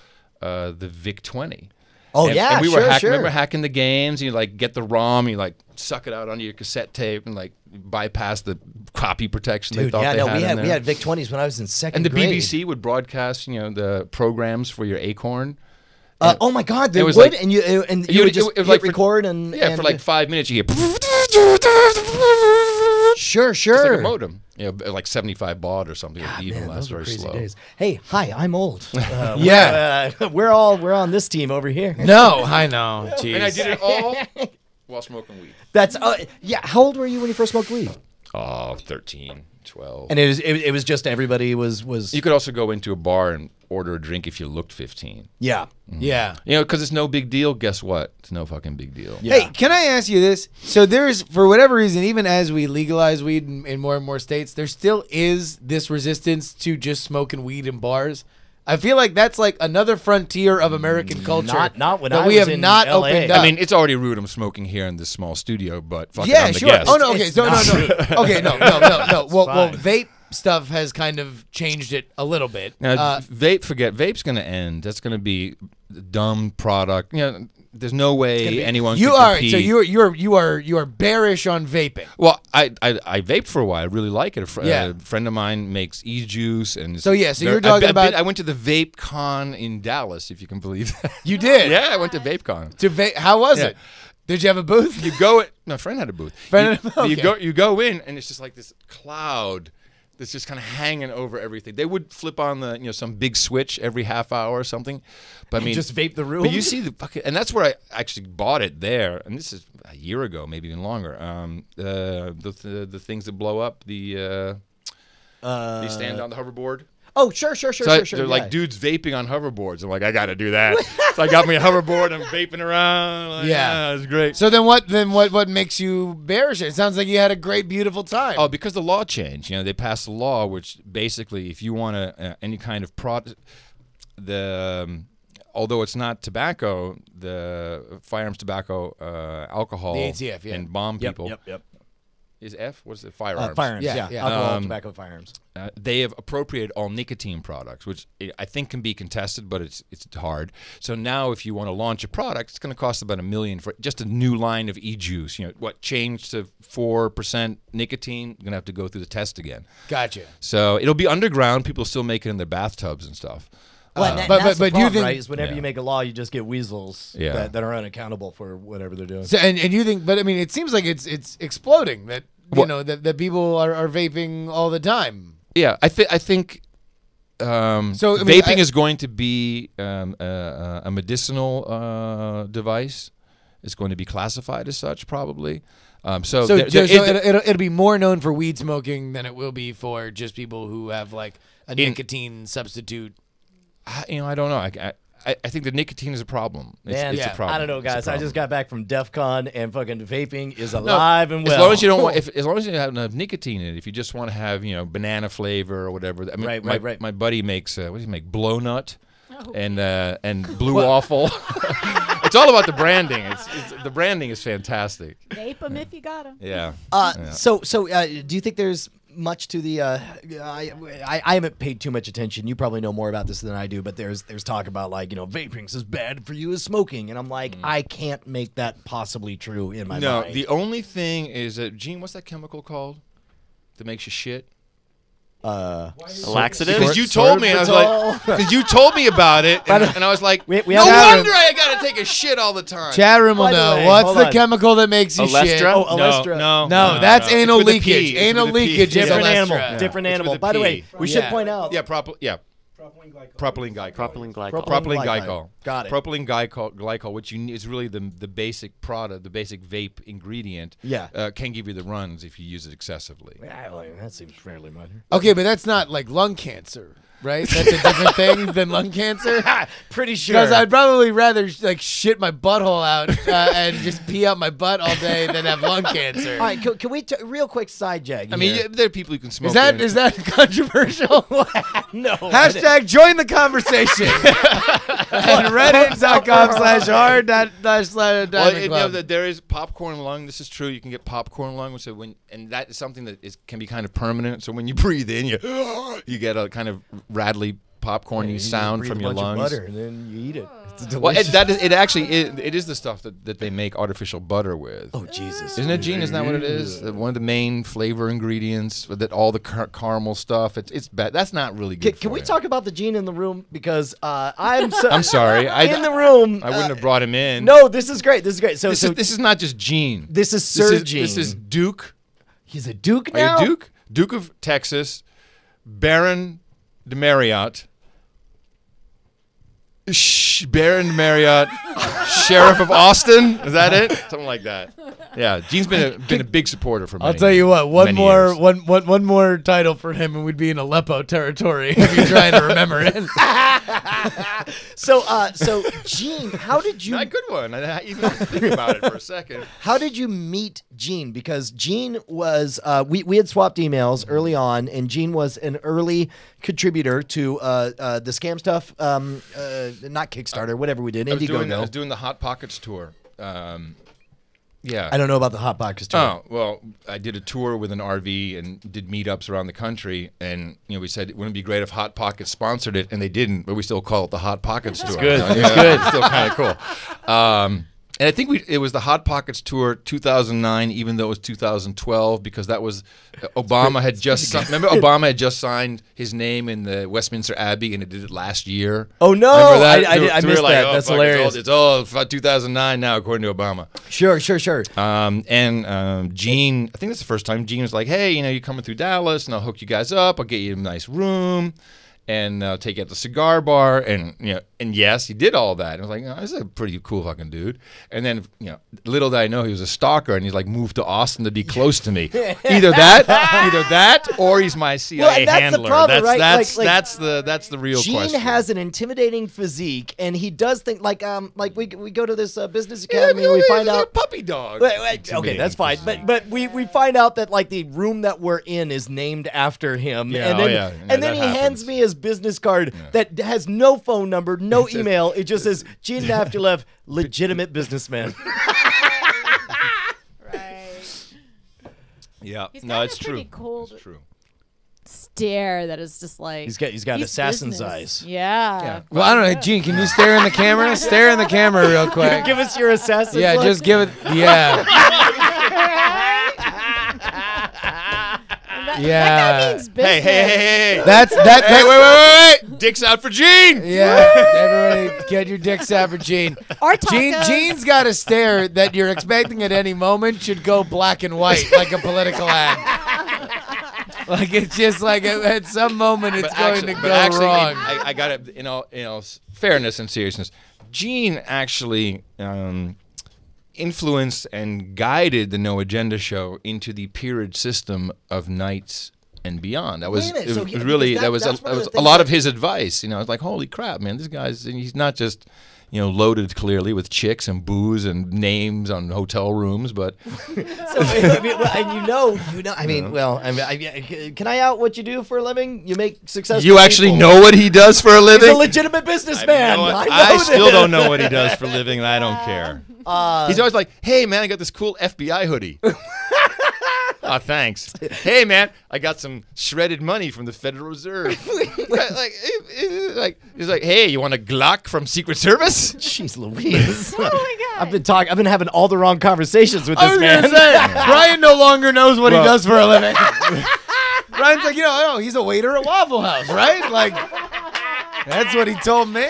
uh, the VIC 20. Oh and, yeah, and we sure, were hacking. sure. Remember hacking the games? You like get the ROM, you like suck it out onto your cassette tape, and like bypass the copy protection they Dude, thought yeah, they no, had we had we had Vic twenties when I was in second and the grade. BBC would broadcast, you know, the programs for your Acorn. Uh, oh my God, they was would, like- and you and you would just it hit like for- record and Yeah, and for like five minutes, you hear sure, It's sure. like a modem, you know, like seventy-five baud or something. God, even man, less very crazy slow. days. Hey, hi, I'm old. Uh, Yeah. we're, uh, we're all we're on this team over here. No, I know. Jeez. And I did it all while smoking weed. That's uh, yeah. How old were you when you first smoked weed? Oh, 13, 12. And it was it, it was just everybody was was you could also go into a bar and order a drink if you looked 15. yeah. Mm-hmm. Yeah. You know, because it's no big deal. Guess what? It's no fucking big deal. Hey, can I ask you this? So there's, for whatever reason, even as we legalize weed in, in more and more states, there still is this resistance to just smoking weed in bars. I feel like that's like another frontier of American culture. Not- not when that I we was have in not LA. opened up. I mean, it's already rude. I'm smoking here in this small studio, but fuck it, yeah, I'm the sure. guest. Oh no, okay, It's so no, no, okay, no, no, no, no. Well, well, vape stuff has kind of changed it a little bit. Now, Uh, vape, forget vape's going to end. That's going to be a dumb product. You know, there's no way anyone. you are compete. so you're you're you are you are bearish on vaping. Well, I, I I vaped for a while. I really like it. A, fr- Yeah. a friend of mine makes e juice, and So, yeah, so you're talking I, about- I went to the Vape Con in Dallas, if you can believe that. You did. yeah, I went to Vape Con. To va- how was Yeah. it? Did you have a booth? You go. It, my friend had a booth. Friend you, had- you go. You go in, and it's just like this cloud that's just kind of hanging over everything. They would flip on the you know some big switch every half hour or something, but I mean just vape the room. But you see the fucking, and that's where I actually bought it there, and this is a year ago, maybe even longer. Um, uh, the, the the things that blow up, the uh, Uh, they stand on the hoverboard. Oh, sure, sure, sure, So I- sure, sure. they're yeah. like dudes vaping on hoverboards. I'm like, I got to do that. so I got me a hoverboard. I'm vaping around. Like, Yeah. yeah, it's great. So then what? Then what? What makes you bearish? It sounds like you had a great, beautiful time. Oh, because the law changed. You know, they passed a law which basically, if you want to uh, any kind of product, the um, although it's not tobacco, the firearms, tobacco, uh, alcohol, The ATF, yeah. and bomb yep, people yep, yep. Is F. What is it? Uh, Firearms. firearms, Yeah, yeah, yeah. alcohol, Um, tobacco, firearms. Uh, they have appropriated all nicotine products, which I- I think can be contested, but it's it's hard. So now, if you want to launch a product, it's going to cost about a million for just a new line of e-juice. You know what? Changed to four percent nicotine. You're going to have to go through the test again. gotcha. So it'll be underground. People still make it in their bathtubs and stuff. Well, Uh, that- but- that's but- the but you problem, think- right? Is whenever Yeah. you make a law, you just get weasels Yeah. that, that are unaccountable for whatever they're doing. So and, and you think, but I mean, it seems like it's it's exploding. That you What- know that, that people are, are vaping all the time. Yeah, I think I think um, So, I mean, vaping I- is going to be um, a, a medicinal uh, device. It's going to be classified as such, probably. Um, so, So, there- so there- it- it'll, it'll, be more known for weed smoking than it will be for just people who have like a nicotine substitute. I- you know, I don't know. I, I, I think the nicotine is a problem. It's, Man, it's yeah, a problem. I don't know, guys. I just got back from DEF CON and fucking vaping is No, alive and well. As long as you don't want, if, as long as you have enough nicotine in it, if you just want to have, you know, banana flavor or whatever. I mean, Right, my, right, right. My buddy makes, uh, what does he make? Blow nut and uh, and blue waffle. it's all about the branding. It's, it's the branding is fantastic. Vape them if you got them. Yeah. Uh, Yeah. So, so uh, do you think there's much to the? Uh, I, I I haven't paid too much attention. You probably know more about this than I do. But there's there's talk about like you know vaping's as bad for you as smoking, and I'm like I can't make that possibly true in my Mm. no, mind. the only thing is that Gene, what's that chemical called that makes you shit? Uh, A laxative. Because you told me, I was like, because you told me about it, and, and I was like, We- we no have- wonder I got to take a shit all the time. Chat room will By the know way, what's hold the on. chemical that makes you shit. Olestra? oh, No, Olestra. no, No, that's It's anal with a leakage. It's Anal with a P. leakage is different Olestra. animal. Yeah. Different It's with animal. a By the P. way, we should Yeah. point out. Yeah, propyl. Yeah. Propylene glycol. Propylene glycol. Propylene Propylene glycol. glycol. Got it. Propylene glycol, glycol which you need, is really the the basic product, the basic vape ingredient. Yeah. uh, can give you the runs if you use it excessively. Yeah, well, that seems fairly minor. Okay, but that's not like lung cancer, right? That's a different thing than lung cancer. Pretty sure. Because I'd probably rather like shit my butthole out uh, and just pee out my butt all day than have lung cancer. All right, can, can we t- real quick side jag? I mean, yeah, there are people who can smoke. Is that in- is that controversial? no. Hashtag join the conversation at reddit.com slash hard dot dash slash Well, diamond it- you know, club. that there is popcorn lung. This is true. You can get popcorn lung, so when and that is something that is can be kind of permanent. So when you breathe in, you you get a kind of rattly popcorny You sound from a your bunch of lungs. butter and then you eat it. It's Well, it, that is, it actually it, it is the stuff that, that they make artificial butter with. oh Jesus! Isn't it, Gene? Isn't that what it is? Uh, One of the main flavor ingredients that all the car- caramel stuff. It's it's bad. That's not really good. can for we talk about the gene in the room? Because uh, I'm so, I'm sorry. I, in the room. I wouldn't uh, have brought him in. No, this is great. This is great. So, this so is this is not just Gene. this is This Sir is, Gene. this is Duke. He's a Duke Are now. Duke? Duke of Texas, Baron de Marriott, Sh- Baron de Marriott, Sheriff of Austin. Is that it? Something like that. Yeah, Gene's been a, been a big supporter for. Me. I'll tell you what, one many more years. one, one, one more title for him and we'd be in Aleppo territory if you're trying to remember it. So, uh, so Gene, how did you Not a good one. I, I even think about it for a second. how did you meet Gene? Because Gene was uh, we we had swapped emails early on, and Gene was an early contributor to uh, uh, the scam stuff, um, uh, not Kickstarter, whatever we did, I was, doing, I was doing the Hot Pockets tour. Um, yeah. I don't know about the hot Pockets tour. Oh well, I did a tour with an RV and did meetups around the country, and you know we said it wouldn't it be great if Hot Pockets sponsored it, and they didn't, but we still call it the Hot Pockets tour. good. Yeah, That's good. It's still kind of cool. Um, and I think we it was the Hot Pockets tour 2009, even though it was 2012 because that was Obama had just si- remember Obama had just signed his name in the Westminster Abbey, and it did it last year. Oh, no! I- I did- I missed like, that. oh, That's fuck, it's all- hilarious. It's all, f- 2009 now, according to Obama. Sure, sure, sure. Um, and um, Gene, I think that's the first time Gene was like, "Hey, you know, you're coming through Dallas, and I'll hook you guys up. I'll get you a nice room, and uh, take you out the cigar bar." And you know, and yes, he did all that. And I was like, oh, "This is a pretty cool fucking dude." And then, you know, little did I know he was a stalker, and he's like moved to Austin to be close to me. either that, either that, or he's my CIA and that's the problem, that's right? that's Like- like- that's the that's the real Gene question. has an intimidating physique, and he does think like um like we we go to this uh, business Yeah, academy, and we he's find out. puppy dog. Wait, wait, okay, that's fine. But but we, we find out that like the room that we're in is named after him. Yeah, and oh then, yeah. and then he happens. hands me his business card that has no phone number, no email. It just says Gene Naftulev, legitimate businessman. Right. yeah, He's no, got it's a pretty true. cold It's true. stare that is just like He's got he's got he's assassin's business. eyes. Yeah. Yeah. Well, I don't know, Gene. Can you stare in the camera? Stare in the camera real quick. Give us your assassin's Yeah, look. just give it. Yeah, That, Yeah. that guy means business. Hey, hey, hey, hey, hey! that's that. Hey, that wait, wait, wait, wait! Dicks out for Gene. Yeah, everybody, get your dicks out for Gene. Or Gene, tacos. Gene's got a stare that you're expecting at any moment should go black and white like a political ad. like it's just like at, at some moment it's but going actually, to but go actually, wrong. I, I got it. In all, in all s- fairness and seriousness, Gene actually um, influenced and guided the No Agenda show into the peerage system of nights and beyond. That was, Wait minute, it so was he- really that that- was, a, that was a lot that- of his advice. You know, it's like holy crap, man, this guy's and he's not just. You know, loaded clearly with chicks and booze and names on hotel rooms, but So, I mean, well, and you know, you know. I mean, well, I mean, I, can I out what you do for a living? You make successful. you actually people. know what he does for a living. He's a legitimate businessman. know. I, know I still don't know what he does for a living, and I don't care. Uh, He's always like, "Hey, man, I got this cool FBI hoodie." oh, thanks. Hey, man, I got some shredded money from the Federal Reserve. like, like, it- it- like, he's like, "Hey, you want a Glock from Secret Service?" Jeez Louise. Oh my god. I've been talking. I've been having all the wrong conversations with I this was man. gonna say Brian no longer knows what Well- he does for a living. Brian's like, you know, oh, he's a waiter at Waffle House, right? Like, that's what he told me.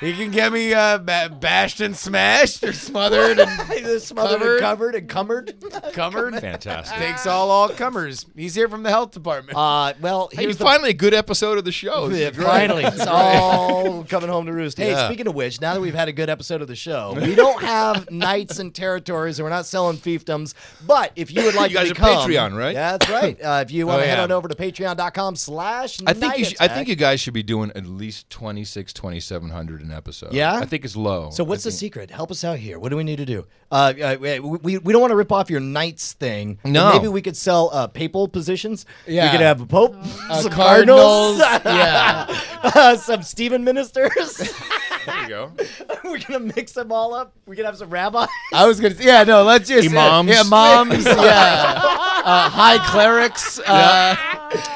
He can get me uh, ba- bashed and smashed or smothered and He's smothered and covered and cumbered. covered. Fantastic. Takes all all comers. He's here from the health department. Uh, well, Hey, here's the finally a good episode of the show. Yeah, great. finally, it's all coming home to roost. Hey, Yeah. speaking of which, now that we've had a good episode of the show, we don't have knights and territories, and we're not selling fiefdoms. But if you would like You guys to are become, Patreon, right? Yeah, that's right. Uh, if you want to Oh, head on over to Patreon.com/slash, I think you should, I think you guys should be doing at least 26, 2700 an episode. Yeah? I think it's low. So what's I the think- secret? Help us out here. What do we need to do? Uh, uh, we, we, we don't want to rip off your knights thing. No. maybe we could sell uh, papal positions. Yeah. we could have a pope, Uh, some Cardinals, cardinals, yeah. uh, some Stephen ministers. There you go. We're gonna mix them all up. We can have some rabbis. I was gonna, yeah, no, let's just Imams. yeah, moms, yeah, uh, high clerics, uh,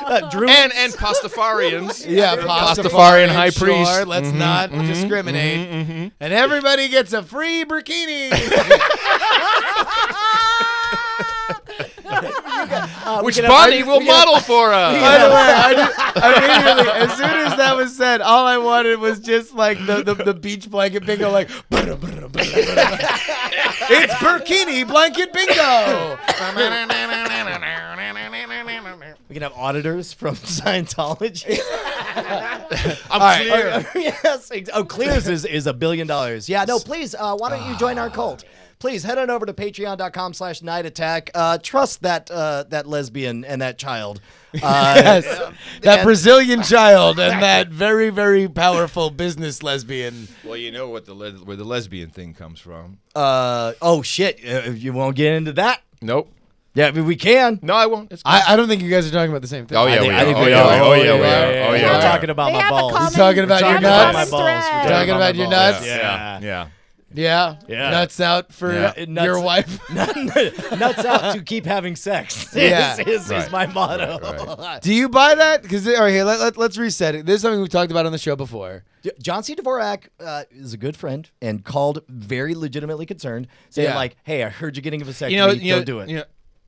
Uh, and and Pastafarians. yeah, Pastafarian high sure. Let's Mhm, not mhm, discriminate, mhm, mhm. and everybody gets a free burkini. uh, Which can have- Bonnie we will have- model for us. By the way, I immediately, as soon as that was said, all I wanted was just like the, the, the beach blanket bingo, like, it's burkini blanket bingo. We can have auditors from Scientology. I'm clear. yes. Oh, Clears is, is a billion dollars. Yeah. No, please. Uh, why don't you join our cult? Please head on over to patreon.com slash night attack. Uh, trust that uh, that lesbian and that child. Uh, Yes, that and- Brazilian child and that very, very powerful business lesbian. Well, you know what the le- where the lesbian thing comes from. Uh, oh, shit. Uh, you won't get into that? Nope. Yeah, I mean, we can. No, I won't. It's I, I don't think you guys are talking about the same thing. Oh, yeah, I think, we I are. Oh, we yeah, are. we are. Oh, yeah, we are. Oh, yeah. yeah, We're talking about They my have a balls. common- He's talking about they your have a nuts? My balls. We're. Talking about your nuts? Yeah. Yeah. Yeah, Yeah. Nuts out for Yeah. Nuts- your wife. Nuts out to keep having sex. Yeah. is, is, is my motto. Right, Do you buy that? Because all right, here let, let, let's reset it. This is something we've talked about on the show before. John C. Dvorak uh, is a good friend and called very legitimately concerned, saying Yeah. like, "Hey, I heard you're getting a vasectomy. You know, Don't know, do it." You know,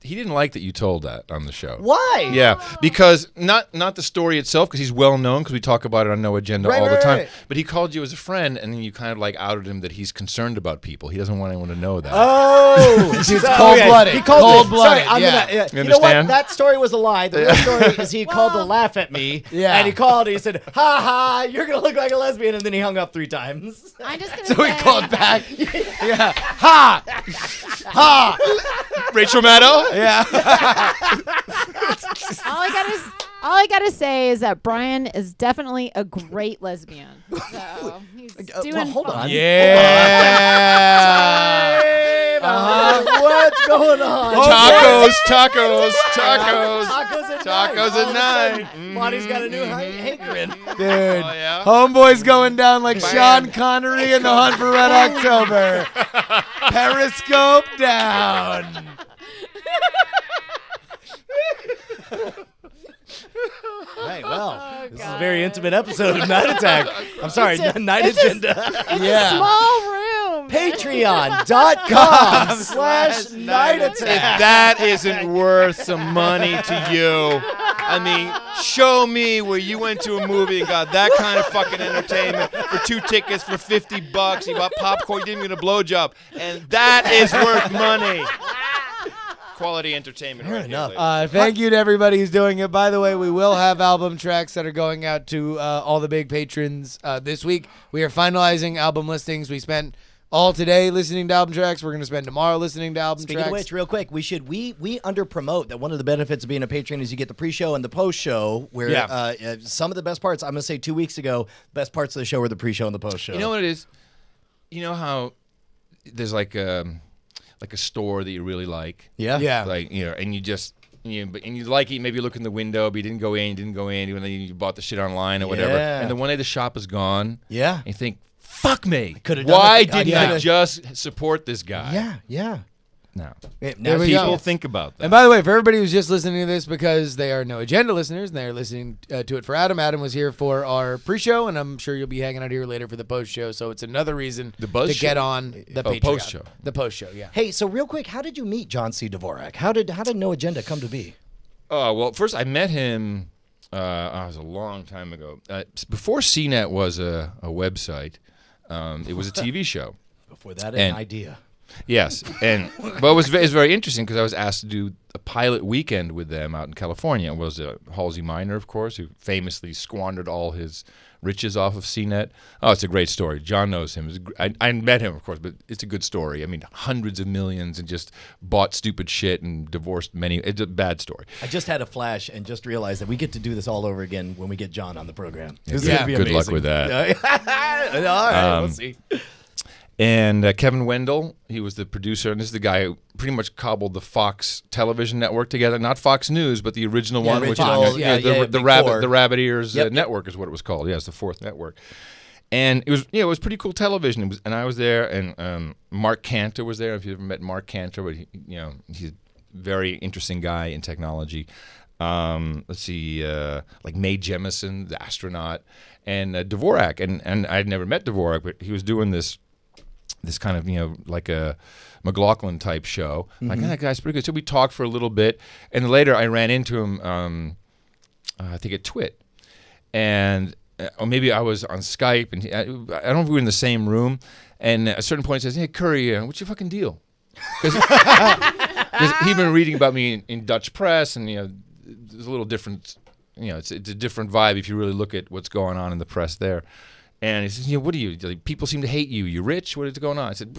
he didn't like that you told that on the show. Why? Yeah, because not not the story itself, because he's well known, because we talk about it on No Agenda Right, all the time. right. But he called you as a friend, and then you kind of like outed him that he's concerned about people. He doesn't want anyone to know that. Oh, It's So- cold-blooded. He called me- Cold-blooded, Sorry, I'm yeah. gonna. Yeah. You You, know what? understand? That story was a lie. The real story is he called to laugh at me. Yeah. And he called. and He said, "Ha ha, you're gonna look like a lesbian," and then he hung up three times. I'm just gonna So say, he called back. yeah. Ha! Ha! Rachel Maddow. Yeah. all I gotta s- all I gotta say is that Brian is definitely a great lesbian. So he's Uh, doing well, hold fine. on. Yeah. Uh, what's going on? Tacos, tacos, tacos. Tacos at Tacos nine. at nine. All of a sudden, Bonnie's got a new hi- hankering. Dude. Oh, yeah? Homeboy's going down like Sean Connery in the Hunt for Red October. Periscope down. Right, well, Oh, this is a very intimate episode of Night Attack. I'm sorry, It's a- Night it's a- Agenda. Yeah. Small room. Patreon.com slash Night Attack. If Attack. that isn't worth some money to you, I mean, show me where you went to a movie and got that kind of fucking entertainment for two tickets for 50 bucks. You bought popcorn, you didn't get a blowjob. And that is worth money. Quality entertainment. Fair right enough. ladies. Uh, thank you to everybody who's doing it. By the way, we will have album tracks that are going out to uh, all the big patrons uh, this week. We are finalizing album listings. We spent all today listening to album tracks. We're going to spend tomorrow listening to album Speaking tracks. of which, real quick, we should we we under promote that one of the benefits of being a patron is you get the pre-show and the post-show. Where Yeah. uh, uh, some of the best parts, I'm gonna say two weeks ago, the best parts of the show were the pre-show and the post-show. You know what it is? You know how there's like um like a store that you really like. Yeah. Yeah. Like you know, and you just you know, and you like it. Maybe you look in the window, but you didn't go in. You didn't go in. And then you bought the shit online or whatever. Yeah. And then one day the shop is gone. Yeah. And you think, fuck me. Could've Why the- didn't I could've- just support this guy? Yeah. Yeah. No. Yeah, There now we People go. think about that. And by the way, for everybody who's just listening to this because they are no agenda listeners and they're listening uh, to it for Adam, Adam was here for our pre-show, and I'm sure you'll be hanging out here later for the post-show. So it's another reason The buzz to show. get on the Oh, post-show. The post-show, yeah. Hey, so real quick, how did you meet John C. Dvorak? How did how did No Agenda come to be? Oh well, first I met him. Uh, oh, it was a long time ago. Uh, s- before CNET was a, a website, um, it was a TV show. Before that, an And- idea. Yes, and but it was, it was very interesting because I was asked to do a pilot weekend with them out in California. It was uh, Halsey Minor, of course, who famously squandered all his riches off of CNET. Oh, it's a great story. John knows him. I, I met him, of course, but it's a good story. I mean, hundreds of millions and just bought stupid shit and divorced many. It's a bad story. I just had a flash and just realized that we get to do this all over again when we get John on the program. This Yeah. Good luck with that. all right, Um, we'll see. And uh, Kevin Wendle, he was the producer, and this is the guy who pretty much cobbled the Fox television network together. Not Fox News, but the original Yeah, one, which original, is yeah, the, yeah, the rabbit the rabbit ears Yep, uh, network is what it was called. Yes, the fourth network. And it was yeah, it was pretty cool television. It was, and I was there, and um, Mark Cantor was there. If you ever met Mark Cantor, but he, you know he's a very interesting guy in technology. Um, let's see, uh, like Mae Jemison, the astronaut, and uh, Dvorak, and and I'd never met Dvorak, but he was doing this this kind of you know like a McLaughlin type show. Like "Ah, that guy's pretty good. So we talked for a little bit, and later I ran into him. Um, uh, I think at Twit, and uh, or maybe I was on Skype, and he, I, I don't know if we were in the same room. And at a certain point, he says, "Hey Curry, uh, what's your fucking deal?" Because he'd been reading about me in, in Dutch press, and you know, there's a little different. You know, it's it's a different vibe if you really look at what's going on in the press there. And he says, you know, what are you? Like, people seem to hate you. You rich? What is going on? I said,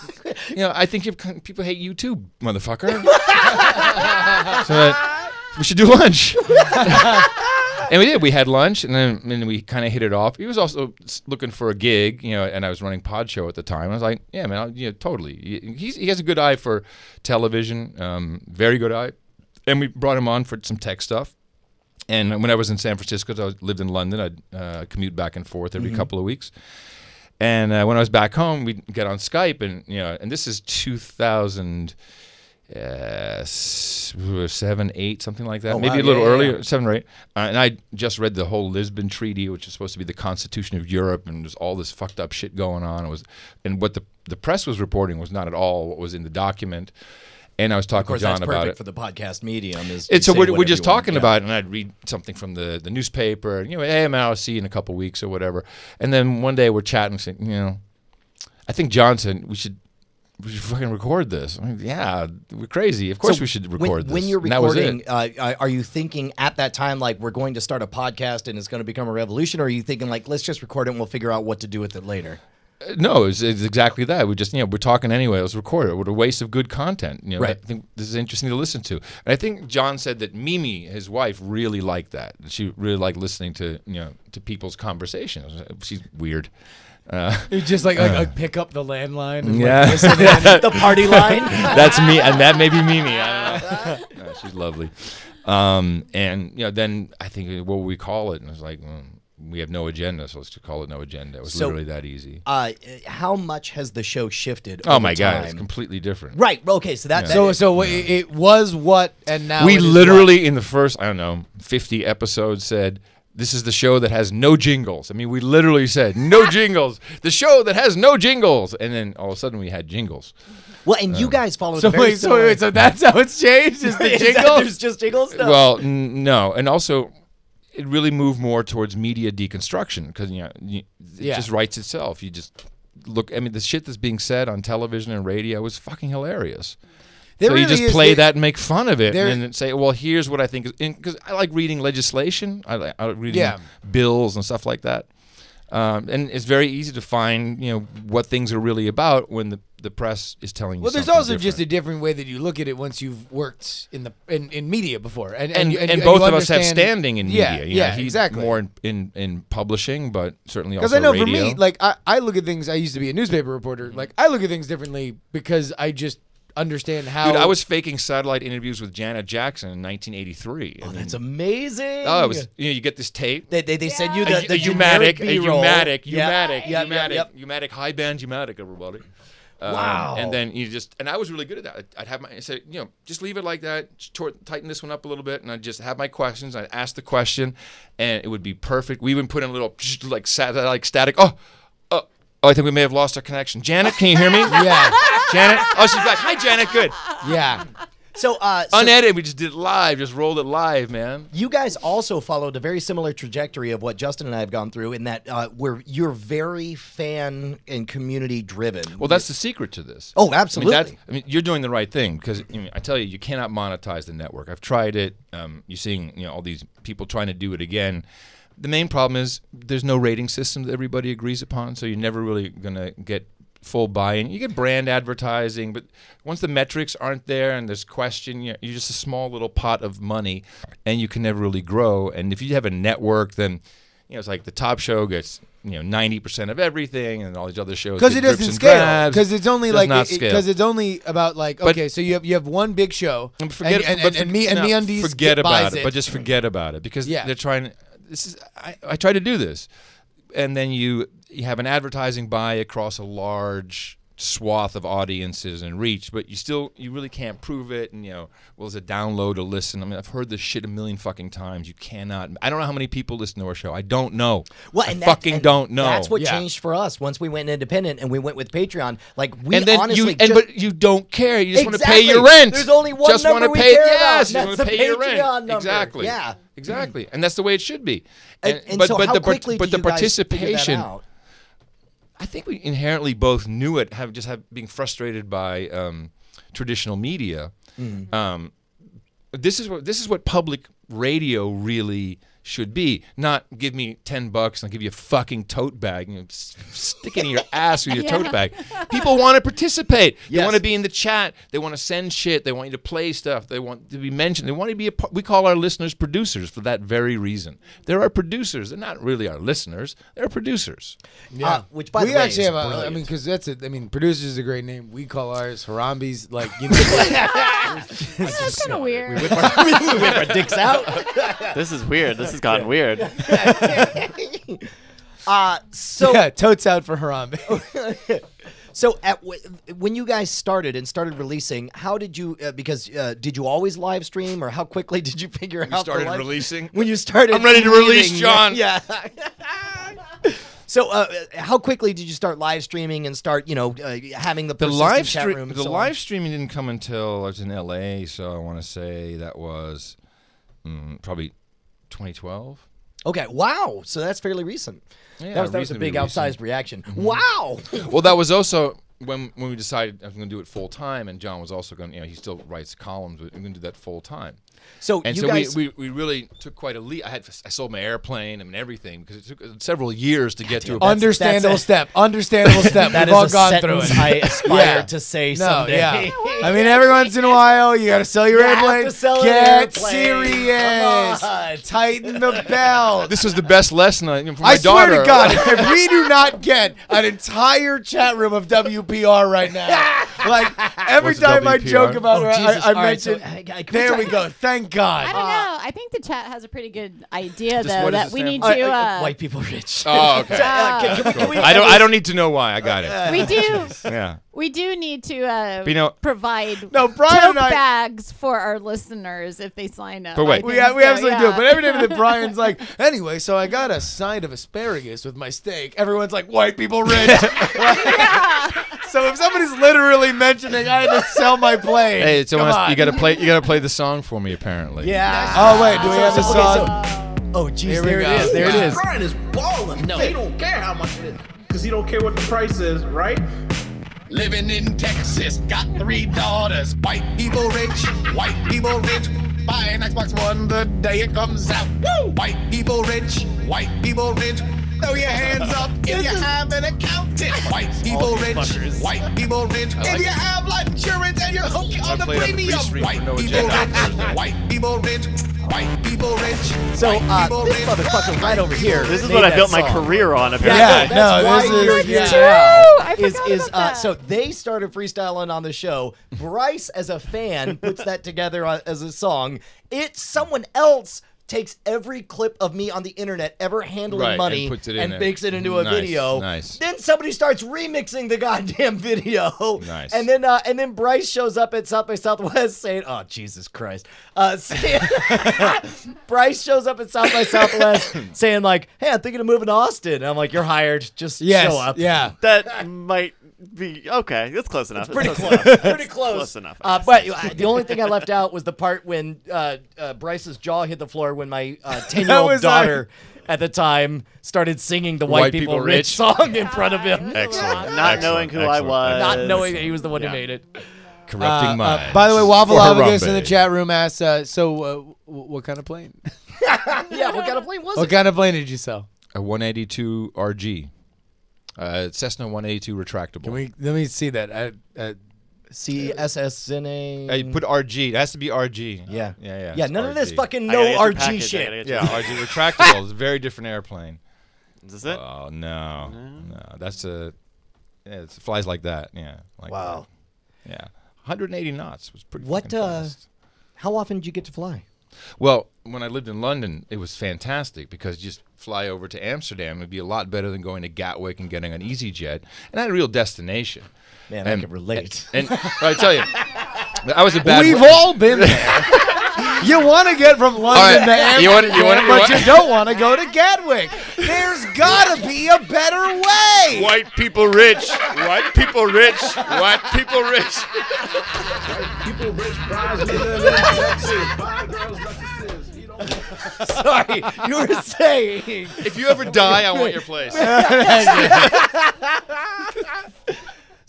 you know, I think you people hate you too, motherfucker. so uh, we should do lunch. and we did. We had lunch, and then, and we kind of hit it off. He was also looking for a gig, you know, and I was running Pod Show at the time. I was like, yeah, man, I'll, yeah, totally. He, he has a good eye for television, um, very good eye. And we brought him on for some tech stuff. And when I was in San Francisco, I lived in London. I'd uh, commute back and forth every couple of weeks. And uh, when I was back home, we'd get on Skype, and you know, and this is 2000 uh, seven, eight, something like that. Oh, Maybe wow. a little yeah, earlier, yeah. seven or eight. Uh, and I just read the whole Lisbon Treaty, which is supposed to be the Constitution of Europe, and there's all this fucked up shit going on. It was, and what the the press was reporting was not at all what was in the document. And I was talking Of course, to John that's about perfect it. for the podcast medium. Is It's so we're, we're just talking Yeah. about it, and I'd read something from the, the newspaper, and you know, hey, man, I'll see you in a couple weeks or whatever. And then one day we're chatting, saying, you know, I think John said we should we should fucking record this. I'm like, yeah, we're crazy. Of course So we should when- record this. When you're And that was it. recording, uh, are you thinking at that time like we're going to start a podcast and it's going to become a revolution, or are you thinking like let's just record it and we'll figure out what to do with it later? Uh, No, it's, it's exactly that. We just, you know, we're talking anyway. Let's record it. What a waste of good content. You know, Right. I think this is interesting to listen to. And I think John said that Mimi, his wife, really liked that. She really liked listening to, you know, to people's conversations. She's weird. Uh, You just like, like, like pick up the landline. And yeah. the party line. That's me, and that may be Mimi. I don't know. No, she's lovely. Um, and you know, then I think what would we call it? And it was like, well, we have no agenda, so let's just call it no agenda. It was So- literally that easy. Uh, how much has the show shifted? Oh over my god, it's completely different. Right. Okay. So that. So that- so wha- it, it was what, and now we it is literally in the first I don't know 50 episodes said. This is the show that has no jingles. I mean, we literally said no jingles. The show that has no jingles, and then all of a sudden we had jingles. well, and you guys followed. So wait, so wait, so that's how it's changed? Is the Is that- jingle? There's just jingles. No. Well, n- no, and also it really moved more towards media deconstruction because you know you, it Yeah. just writes itself. You just look. I mean, the shit that's being said on television and radio was fucking hilarious. There so you just is- play there- that and make fun of it, there- and then say, "Well, here's what I think is." Because I like reading legislation. I like, I like reading Yeah. bills and stuff like that. Um, and it's very easy to find, you know, what things are really about when the, the press is telling you. Well, there's something also just a different. different way that you look at it once you've worked in the in, in media before, and and you- and, you- you both of us have standing in Yeah, media. you yeah, know, he's exactly. More in, in in publishing, but certainly also. Because I know radio. for me, like I, I look at things. I used to be a newspaper reporter. Mm-hmm. Like I look at things differently because I just understand how. Dude, I was faking satellite interviews with Janet Jackson in 1983. I Oh, mean, that's amazing. oh, it was you know you get this tape. They, they, they send you A, the, a the U-matic, generic a B-roll. U-matic, Yeah, U-matic, yep, U-matic, yep, U-matic, high band U-matic, everybody. Um, Wow. And then you just, and I was really good at that. I'd, I'd have my, I'd say, you know, just leave it like that, just tighten this one up a little bit, and I'd just have my questions. I'd ask the question, and it would be perfect. We even put in a little, like, sat, like static. Oh, oh, oh, I think we may have lost our connection. Janet, can you hear me? yeah, Janet? Oh, she's back. Hi, Janet. Good. yeah. So, uh, so Unedited. We just did it live, just rolled it live, man. you guys also followed a very similar trajectory of what Justin and I have gone through in that uh, where you're very fan and community driven. Well, that's the secret to this. Oh, I mean, absolutely. I mean, you're doing the right thing because I, mean, I tell you, you cannot monetize the network. I've tried it. Um, you're seeing, you know, all these people trying to do it again. The main problem is there's no rating system that everybody agrees upon, so you're never really gonna get full buy-in. You get brand advertising, but once the metrics aren't there and there's question, you're you're just a small little pot of money, and you can never really grow. And if you have a network, then you know it's like the top show gets you know ninety percent of everything, and all these other shows Because it doesn't scale. Because it's only like because it's only about like But- okay, so you have you have one big show, And forget, and, and, but and, me and no, me undies forget about it, but just forget about it because Yeah. they're trying. This is I, I try to do this, and then you you have an advertising buy across a large swath of audiences and reach, but you still you really can't prove it. And you know, well, is a download or listen? I mean, I've heard this shit a million fucking times. You cannot. I don't know how many people listen to our show. I don't know. Well, I and that- fucking and don't know. That's what Yeah. changed for us once we went independent and we went with Patreon. Like we and then honestly, you, and ju- but you don't care. You just want to pay your rent. There's only one just number wanna we pay, care about, Yes, and you that's want to the pay your rent. Patreon number. Exactly. Yeah. Exactly. And that's the way it should be. And, And, and but so but how the quickly but did the you guys figure that participation. I think we inherently both knew it. Have just have being frustrated by um, traditional media. Mm-hmm. Um, this is what this is what public radio really should be. Not give me ten bucks and I'll give you a fucking tote bag and you know, s- stick it in your ass with your tote bag. People want to participate. They want to be in the chat. They want to send shit. They want you to play stuff. They want to be mentioned. They want to be a. part- We call our listeners producers for that very reason. They're our producers. They're not really our listeners. They're producers. Yeah, Uh, which, by we the way, actually is have. A, I mean, because that's it. I mean, producers is a great name. We call ours Harambees. Like you know, That's kind of weird. we whip our dicks out. This is weird. This has gotten weird. Uh, so yeah, totes out for Harambe. So, at w- when you guys started and started releasing, how did you? Uh, because uh, did you always live stream, or how quickly did you figure out? the started live- releasing? When you started, I'm ready to release, John. Yeah. so, uh, how quickly did you start live streaming and start, you know, uh, having the The persistent live chat stream, room and the so on? live streaming didn't come until I was in LA, so I want to say that was mm, probably 2012. Okay, wow. So that's fairly recent. Yeah, that was, that was a big recent. outsized reaction. Mm-hmm. Wow. Well, that was also when when we decided I was going to do it full time, and John was also going. to, You know, he still writes columns. But I'm going to do that full time. So And you so guys, we, we, we really took quite a leap. I had I sold my airplane and everything because it took several years to get to a That's- Understandable that's a- step. Understandable step. that We've is all a gone through sentence it. I aspire Yeah. to say No, someday. yeah. I mean, every once in a while, you got to sell your You have airplane. to sell an Get airplane. serious. Come on. Tighten the belt. This was the best lesson I, you know, for my I swear daughter. to God, if we do not get an entire chat room of WPR right now, like every What's time I joke about Oh, it, I, I All right, so, mention. can we there we go. Thank God. I don't know. I think the chat has a pretty good idea, Just though, what does that it we stand need for? to. Uh, uh, Uh, white people rich. Oh, okay. Uh, can- can we- can we- I don't. I don't need to know why. I got it. we do. Yeah. We do need to uh, you know- provide No, Brian tote and I- bags for our listeners if they sign up. But wait. I We, think we so, absolutely yeah. do. But every time that Brian's like, anyway, so I got a side of asparagus with my steak. Everyone's like, white people rich. So if somebody's literally mentioning I had to sell my plane, Hey, it's come almost, on. you got to play. You got to play the song for me. Apparently. Yeah. Oh wait, do we have the song? okay, so- oh, geez, Here there go. it is. There it is. Brian is balling. No. He don't care how much it is. Because he don't care what the price is, right? living in Texas, got three daughters. White people rich, white people rich. Buy an Xbox One the day it comes out. Woo! White people rich, white people rich. Throw your hands up if you have an accountant. White people rich, white people rich. If you have life insurance and you're hooked on the played on the premium. pre-stream White for no people agenda. rich, white people rich, white people rich. So white uh, people this rich. motherfucker right over here. This is made what I that built my song. career on. Yeah, Apparently. Yeah, no, no, that's this why is- you're yeah. here True. now. I Is forgot is about uh, that. so they started freestyling on the show. Bryce, as a fan, puts that together on- as a song. It's someone else takes every clip of me on the internet ever handling Right, and money puts it in there. makes it into a Nice, video. nice. Then somebody starts remixing the goddamn video. Nice. And then uh, and then Bryce shows up at South by Southwest saying, "Oh Jesus Christ!" Uh, saying, Bryce shows up at South by Southwest saying like, "Hey, I'm thinking of moving to Austin." And I'm like, "You're hired. Just Yes. show up." Yeah. That might be okay. That's close enough. Pretty That's close. Pretty close. Close enough, Uh, but uh, the only thing I left out was the part when uh, uh, Bryce's jaw hit the floor when my ten year old was, uh, daughter at the time started singing the White, White People, People Rich Rich. song in front of him, Excellent. Not excellent, knowing who I was. not knowing that he was the one Yeah. who made it. Corrupting Uh, uh, minds. by the way, Waffle For Lavagus in the chat room asks, uh, so uh, w- what kind of plane? Yeah, what kind of plane was what it? What kind of plane did you sell? A 182 RG. Uh, Cessna 182 retractable. Can we let me see that? I, uh, CSS Hey, put RG. It has to be RG. yeah, Yeah, yeah. yeah. it's None of this fucking no gotta get your RG package, shit. Yeah, RG retractable. It's a very different airplane. Is this it? Oh no, no, that's a. Yeah, it flies like that. Yeah. Like Wow. that. Yeah. 180 knots was pretty. What, fucking uh. How often did you get to fly? Well, when I lived in London, it was fantastic because you just fly over to Amsterdam. It'd be a lot better than going to Gatwick and getting an EasyJet. And I had a real destination. Man, I can relate. And I tell you, I was a bad. we've all been there. You want to get from London right, to you wanna- you wanna- but you don't want to go to Gatwick. There's got to be a better way. White people rich. White people rich. White people rich. White People rich prize leader in Texas. Buy girls Lexuses. He don't Sorry, you were saying. If you ever die, I want your place.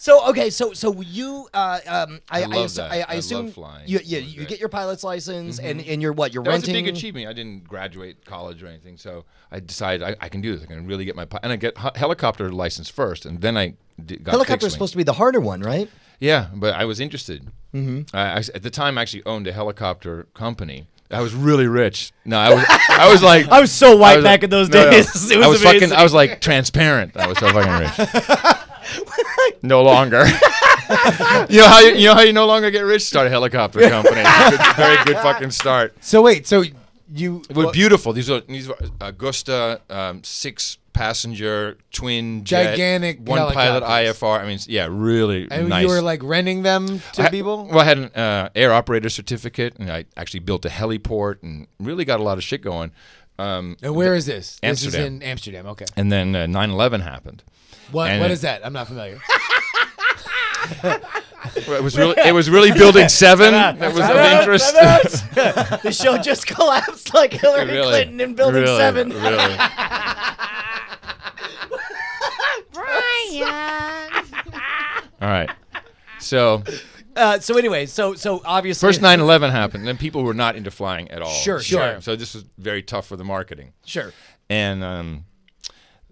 So okay, so so you, uh, um, I, I I, love assu- that. I, I assume flying. you, It you, was you great. get your pilot's license, and and you're what you're That was a renting. big achievement. I didn't graduate college or anything, so I decided I, I can do this. I can really get my pi- and I get he- helicopter license first, and then I got Helicopter fixed is wing. supposed to be the harder one, right? Yeah, but I was interested. Mm-hmm. I, I at the time, I actually owned a helicopter company. I was really rich. No, I was. I was like. I was so white back in those days. It was I was amazing. fucking. I was like transparent. I was so fucking rich. no longer. you know how you, you know how you no longer get rich? Start a helicopter company. Good, very good fucking start. So wait, so you It was beautiful. These are these were Agusta um, six passenger twin jet, Gigantic one pilot. IFR. I mean, yeah, really and nice. you were like renting them to I- people. Well, I had an uh, air operator certificate, and I actually built a heliport, and really got a lot of shit going. Um, and where is this? This is Amsterdam. in Amsterdam. Okay. and then uh, 9/11 happened. What And what it- is that? I'm not familiar. It was really, it was really building seven that was of interest. the show just collapsed like Hillary Really, Clinton in Building really, Seven. Really. Brian. All right. So Uh, so anyway, so so obviously first 9/11 happened, and people were not into flying at all. Sure, sure. So this was very tough for the marketing. Sure. and um,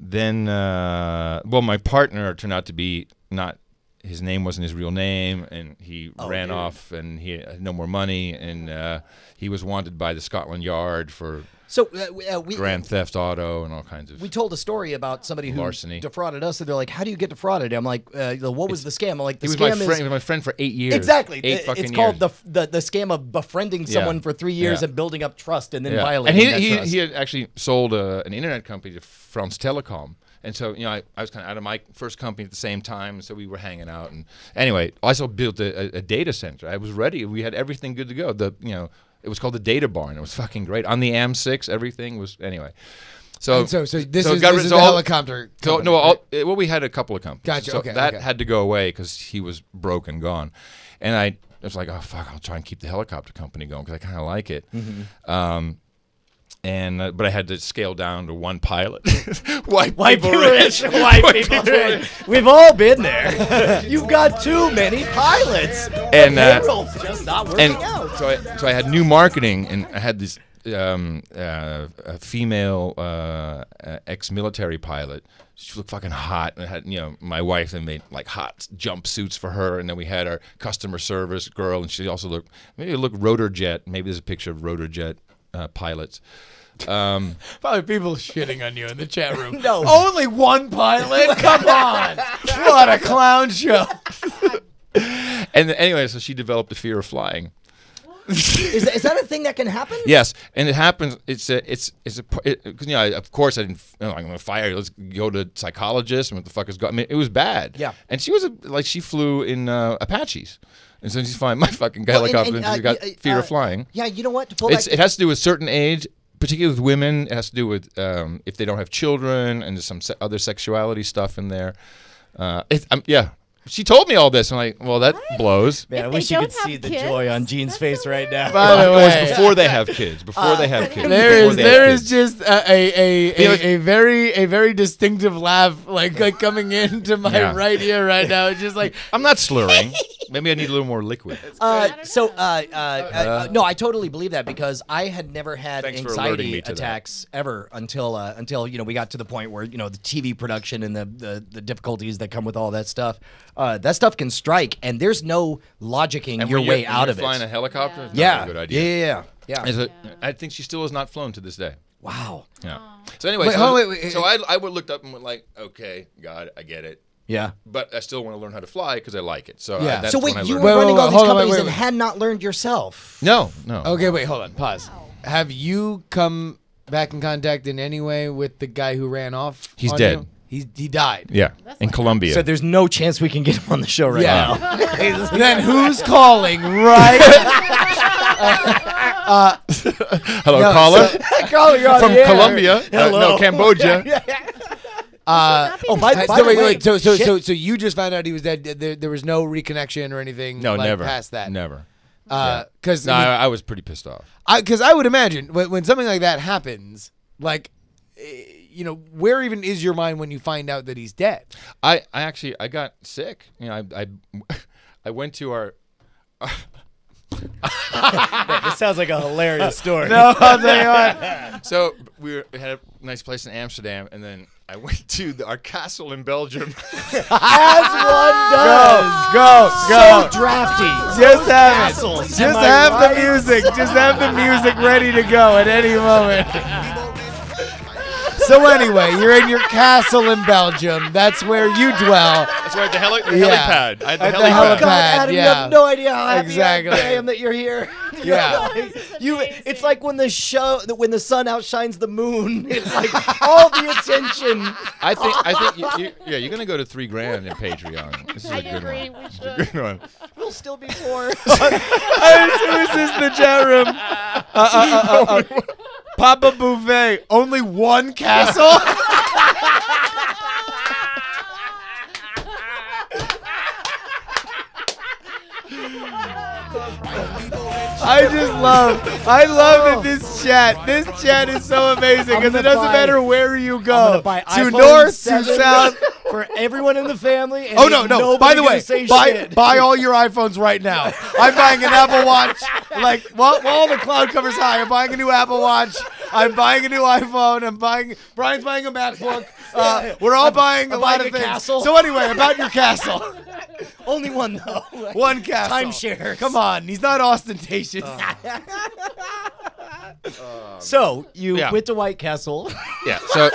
then uh, well my partner turned out to be not his name wasn't his real name and he ran dude. off and he had no more money and uh, he was wanted by the Scotland Yard for So uh, we- uh, grand theft auto and all kinds of we told a story about somebody who Larceny. defrauded us, and they're like, "How do you get defrauded?" I'm like, uh, "What was the scam?" I'm like, "The he was scam my friend is he was my friend for eight years exactly. eight It- fucking it's called years. the, the the scam of befriending Yeah. someone for three years Yeah. and building up trust and then Yeah. violating and he, he, he had actually sold uh, an internet company to France Telecom. And so, you know, I, I was kind of out of my first company at the same time. So we were hanging out. And anyway, I also built a, a, a data center. I was ready. We had everything good to go. The, you know, it was called the Data Barn. It was fucking great. On the AM6, everything was, anyway. So, And so so this so is, got this is so the all- helicopter. so company, no, all, right? uh, well, we had a couple of companies. Gotcha, So okay, that okay. had to go away because he was broke and gone, and I was like, oh fuck, I'll try and keep the helicopter company going because I kind of like it. Mm-hmm. Um, and uh, but I had to scale down to one pilot. white, White people people rich. rich, white people rich. We've all been there. You've got too many pilots. And, uh, just not working out. so I, so I had new marketing, and I had this um, uh, a female uh, uh, ex-military pilot. She looked fucking hot, and I had you know my wife and made like hot jumpsuits for her, and then we had our customer service girl, and she also looked maybe it looked rotor jet. Maybe there's a picture of rotor jet uh, pilots. Um, Probably people shitting on you in the chat room. No. Only one pilot? Come on. what a clown show. and anyway, so she developed a fear of flying. Is, is that a thing that can happen? Yes, and it happens. It's a, it's, it's a, it, cause, you know, of course I didn't. You know, I'm gonna fire. you. Let's go to psychologist. And what the fuck is going? I mean, it was bad. Yeah. And she was a, like, she flew in uh, Apaches, and so she's fine. My fucking Well, helicopter. and, uh, got y- fear uh, of flying. Yeah, you know what? To pull It's, back, it has to do with certain age, particularly with women. It has to do with um, if they don't have children, and there's some se- other sexuality stuff in there. Uh, it, um, yeah. She told me all this. I'm like, well, that blows. Man, I wish they you could see have the joy on Gene's face right now. By the way, before they have kids. Before they have kids. there before is they have there is just a, a, a, a, a very a very distinctive laugh like like coming into my Yeah. right ear right now. It's just like I'm not slurring. Maybe I need a little more liquid. Uh, so, uh, uh, uh, no, I totally believe that because I had never had Thanks anxiety me to that. attacks ever until uh, until you know we got to the point where you know the TV production and the the, the difficulties that come with all that stuff. Uh, that stuff can strike, and there's no logicking And your way out you're of flying it. a helicopter. it's not yeah. a good yeah, idea. yeah, yeah, yeah. Is it- I think she still has not flown to this day. Wow. Yeah. So anyway, Wait, so, hold- wait, wait, so I, I looked up and went like, okay, God, I get it, Yeah. but I still want to learn how to fly because I like it. So Yeah. I, that's So wait, when I you were Wait, wait, running all these hold on, wait, companies and had not learned yourself. no, no. Okay, wait, hold on, pause. Have you come back in contact in any way with the guy who ran off? He's dead. you? He's he died. Yeah, in Colombia. So there's no chance we can get him on the show right Yeah. now. then who's calling right? Hello, No, caller Caller, you're on from the air. Colombia. Uh, no, Cambodia. Uh, Oh, by, Uh, by so the wait, way, wait, so so so so you just found out he was dead. There, there was no reconnection or anything. No, like, never. past that. Never. Because No, I, I was pretty pissed off. I because I, would imagine when, when something like that happens, like you know, where even is your mind when you find out that he's dead? I, I actually I got sick. You know, I I, I went to our this sounds like a hilarious story. No, I'll tell you what. so we, were, we had a nice place in Amsterdam, and then I went to the, our castle in Belgium. As one does. Go, So drafty. Just have Castles, it. Just have right? the music. Just have the music ready to go at any moment. So anyway, you're in your castle in Belgium. That's where you dwell. That's right, the, heli- the Yeah. helipad. I had the At the helipad. helipad. God, Adam, you have no idea how happy Exactly. I am that you're here. Yeah. You. It's like when the show, when the sun outshines the moon. It's like all the attention. I think I think you, you, yeah, you're gonna go to three grand in Patreon. This is a I good agree, one. we This is a good one. We'll still be poor. Who is this in the chat room? Uh, uh, uh, uh, uh, Papa Bouvet, only one castle? I just love, I love that this chat, this chat is so amazing because it doesn't buy- matter where you go, to north, to south. for everyone in the family. And Oh no, no! By the way, buy shit. buy all your iPhones right now. I'm buying an Apple Watch. Like, while, while the cloud covers high, I'm buying a new Apple Watch. I'm buying a new iPhone. I'm buying. Brian's buying a MacBook. Uh, we're all buying a I'm lot buying of a things. castle. So anyway, about your castle. Only one though. One castle. Timeshares. Come on, he's not ostentatious. Oh. Oh, so you Yeah. went to White Castle. Yeah. So,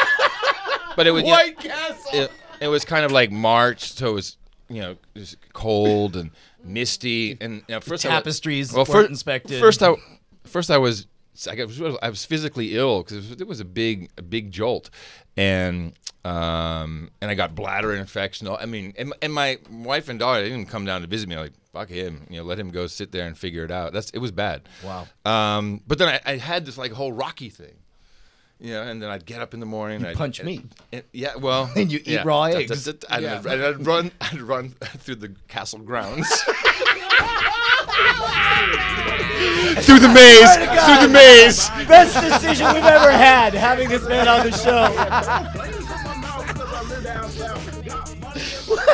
but it was yeah, White Castle. it, it was kind of like March, so it was you know it was cold and misty, and you know, first I wa- Tapestries well, weren't inspected. First, I first I was I was I was physically ill because it, was- it was a big a big jolt, and um and I got bladder infection. I mean, and, and my wife and daughter they didn't come down to visit me. Like fuck him, you know, let him go sit there and figure it out. That's it was bad. Wow. Um, but then I, I had this like whole Rocky thing. You know, and then I'd get up in the morning. You I'd, punch and- meat. and- yeah, well, And you eat yeah. raw Da- da- eggs. da- da- And, Yeah. I'd, and I'd run, I'd run through the castle grounds, through the maze, through the maze. Best decision we've ever had having this man on the show.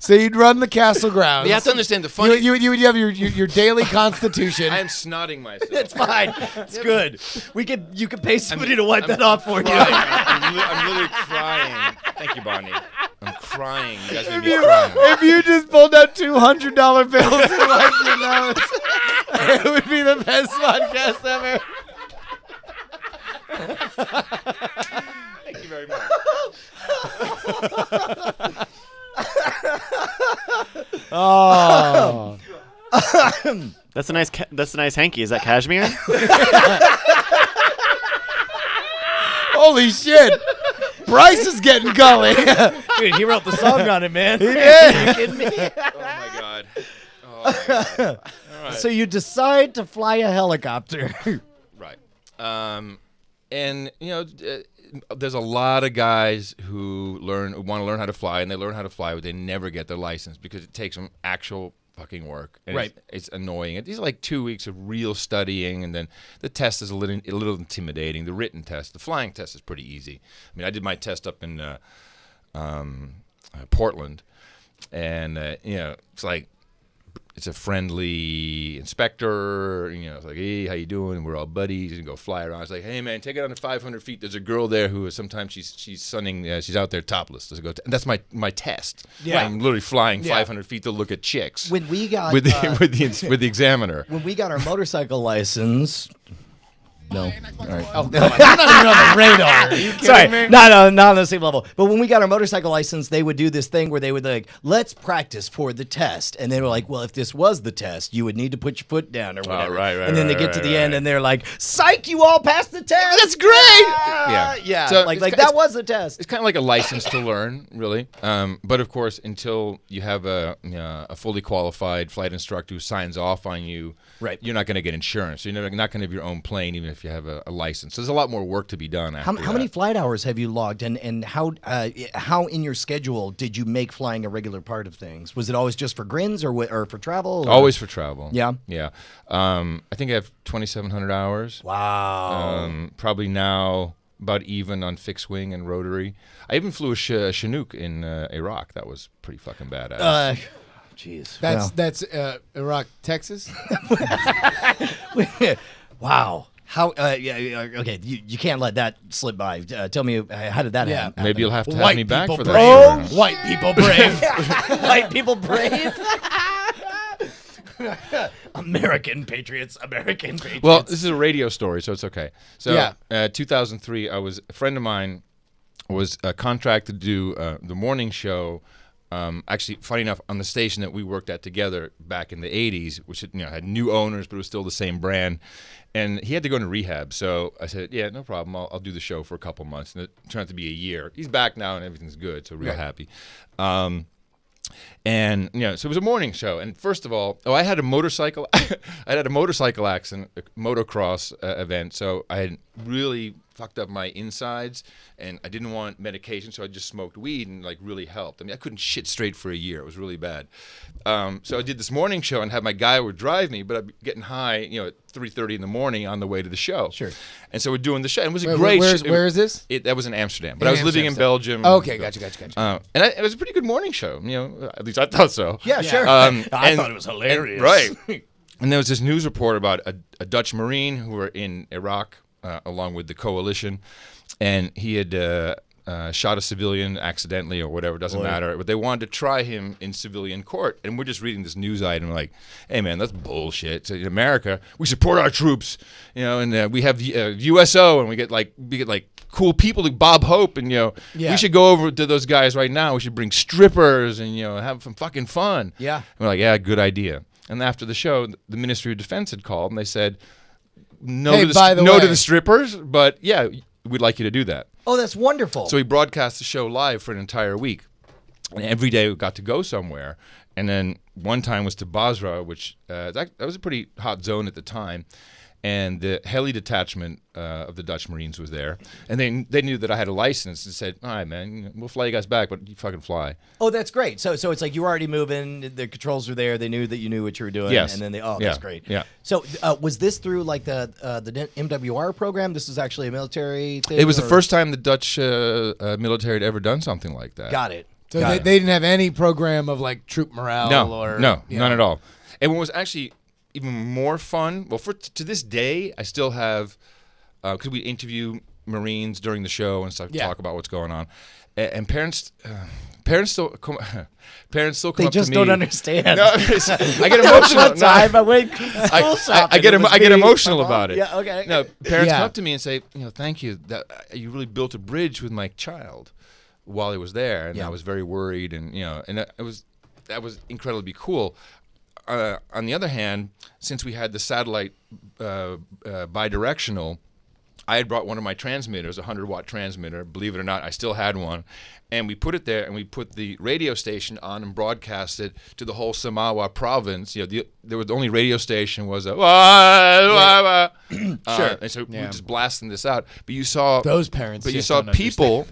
So you'd run the castle grounds. You have to understand the You, funny. you, you would have your, your, your daily constitution. I am snotting myself. It's fine. It's good. We could. You could pay somebody to wipe I'm that off for you. I'm, li- I'm literally crying. Thank you, Bonnie. I'm crying. You guys if, you, cry. if you just pulled out two hundred dollar bills and wiped your nose, it would be the best podcast ever. Thank you very much. Oh, That's a nice. Ca- that's a nice hanky. Is that cashmere? holy shit! Bryce is getting going. Dude, he wrote the song on it, man. he did. you kidding me? Oh my god. Oh my god. All right. So you decide to fly a helicopter. Right. Um, and you know, uh, there's a lot of guys who learn want to learn how to fly, and they learn how to fly, but they never get their license because it takes them actual fucking work. And Right. It's, it's annoying. It- These are like two weeks of real studying, and then the test is a little a little intimidating. The written test, the flying test, is pretty easy. I mean, I did my test up in uh, um, uh, Portland, and uh, you know, it's like it's a friendly inspector. You know, it's like, hey, how you doing? We're all buddies, and go fly around. It's like, hey, man, take it on to 500 feet. There's a girl there who is sometimes she's she's sunning. Uh, she's out there topless. Let's go. T-. And that's my my test. Yeah. I'm literally flying Yeah. 500 feet to look at chicks when we got with the uh, with the ins- with the examiner. when we got our motorcycle license. No. All right. Oh, on. You're not even on the radar. Are you kidding Sorry, me? no, no, not on the same level. But when we got our motorcycle license, they would do this thing where they would like, let's practice for the test, and they were like, well, if this was the test, you would need to put your foot down or whatever. Oh, right, right, and then they get to the end, and they're like, psych, you all passed the test. That's great. Ah, Yeah. yeah. So like like that was the test. It's kind of like a license to learn, really. Um, but of course, until you have a uh, a fully qualified flight instructor who signs off on you, Right. You're not going to get insurance. You're never, not going to have your own plane, even if you have a, a license. So there's a lot more work to be done. How, how many flight hours have you logged, and and how uh, how in your schedule did you make flying a regular part of things? Was it always just for grins or or for travel? or- Always for travel. Yeah? Yeah. Um, I think I have 2,700 hours. Wow. Um, probably now about even on fixed wing and rotary. I even flew a, sh- a Chinook in uh, Iraq. That was pretty fucking badass. Uh, Jeez. That's Well. that's uh, Iraq, Texas. wow. How? Uh, yeah, yeah, Okay. You, you can't let that slip by. Uh, tell me, uh, how did that Yeah. happen? Maybe you'll have to have White me back people for brave. that. Oh, white people brave. white people brave. American patriots. American patriots. Well, this is a radio story, so it's okay. So, Yeah. uh, 2003, I was a friend of mine was uh, contracted to do uh, the morning show. Um, actually, funny enough, on the station that we worked at together back in the '80s, which had, you know had new owners, but it was still the same brand. And he had to go into rehab, so I said, "Yeah, no problem. I'll, I'll do the show for a couple months." And it turned out to be a year. He's back now, and everything's good, so real Right. happy. Um, and you know, so it was a morning show. And first of all, oh, I had a motorcycle. I had a motorcycle accident, a motocross uh, event. So I had really fucked up my insides, and I didn't want medication, so I just smoked weed, and like really helped. I mean, I couldn't shit straight for a year. It was really bad. Um, so I did this morning show and had my guy would drive me, but I'd be getting high, you know, at three thirty in the morning on the way to the show. Sure. And so we're doing the show. And it was a Where- great. where's- sh- where is this? It, that was in Amsterdam, but In I was living in Amsterdam. Belgium. Okay, gotcha, gotcha, gotcha. Uh, and I, it was a pretty good morning show. You know, least I thought so. yeah, sure. Um, I and- thought it was hilarious. and- right. And there was this news report about a, a Dutch Marine who were in Iraq uh, along with the coalition, and he had uh, uh, shot a civilian accidentally or whatever. Doesn't matter. But they wanted to try him in civilian court, and we're just reading this news item like, "Hey man, that's bullshit." So in America, we support our troops, you know, and uh, we have the, uh, USO, and we get like we get like cool people like Bob Hope, and you know, Yeah. we should go over to those guys right now. We should bring strippers and you know have some fucking fun. Yeah. And we're like, yeah, good idea. And after the show, the Ministry of Defense had called and they said, no, Hey, to, the, the no way- to the strippers, but yeah, we'd like you to do that. Oh, that's wonderful. So we broadcast the show live for an entire week. And every day we got to go somewhere. And then one time was to Basra, which uh, that, that was a pretty hot zone at the time. And the heli detachment uh, of the Dutch Marines was there, and they they knew that I had a license and said, "All right, man, we'll fly you guys back, but you fucking fly." Oh, that's great. So, so it's like you were already moving. The controls were there. They knew that you knew what you were doing. Yes. And then they. Oh, that's Yeah. great. Yeah. So, uh, was this through like the uh, the MWR program? This was actually a military thing. It was the first time the Dutch uh, uh, military had ever done something like that. Got it. So Got they, it. they didn't have any program of like troop morale no, or no, you none know. at all. And what was actually even more fun, well, for to this day, I still have because we interview Marines during the show and stuff, Yeah. talk about what's going on, and, and parents, uh, parents still come, parents still come They up just to me. don't understand. No, I get emotional. One time I went I, I- I get It I get emotional about it. Yeah. Okay. No, parents Yeah. come up to me and say, you know, thank you that uh, you really built a bridge with my child while he was there, and Yeah. I was very worried, and you know, and that- it was that was incredibly cool. Uh, on the other hand, since we had the satellite uh, uh, bidirectional, I had brought one of my transmitters, a 100 watt transmitter. Believe it or not, I still had one. And we put it there and we put the radio station on and broadcast it to the whole Samawa province. You know, the, there was the only radio station was a. Wah, wah. Uh, Sure. and so we Yeah. were just blasting this out. But you saw. Those parents But you saw don't understand. people.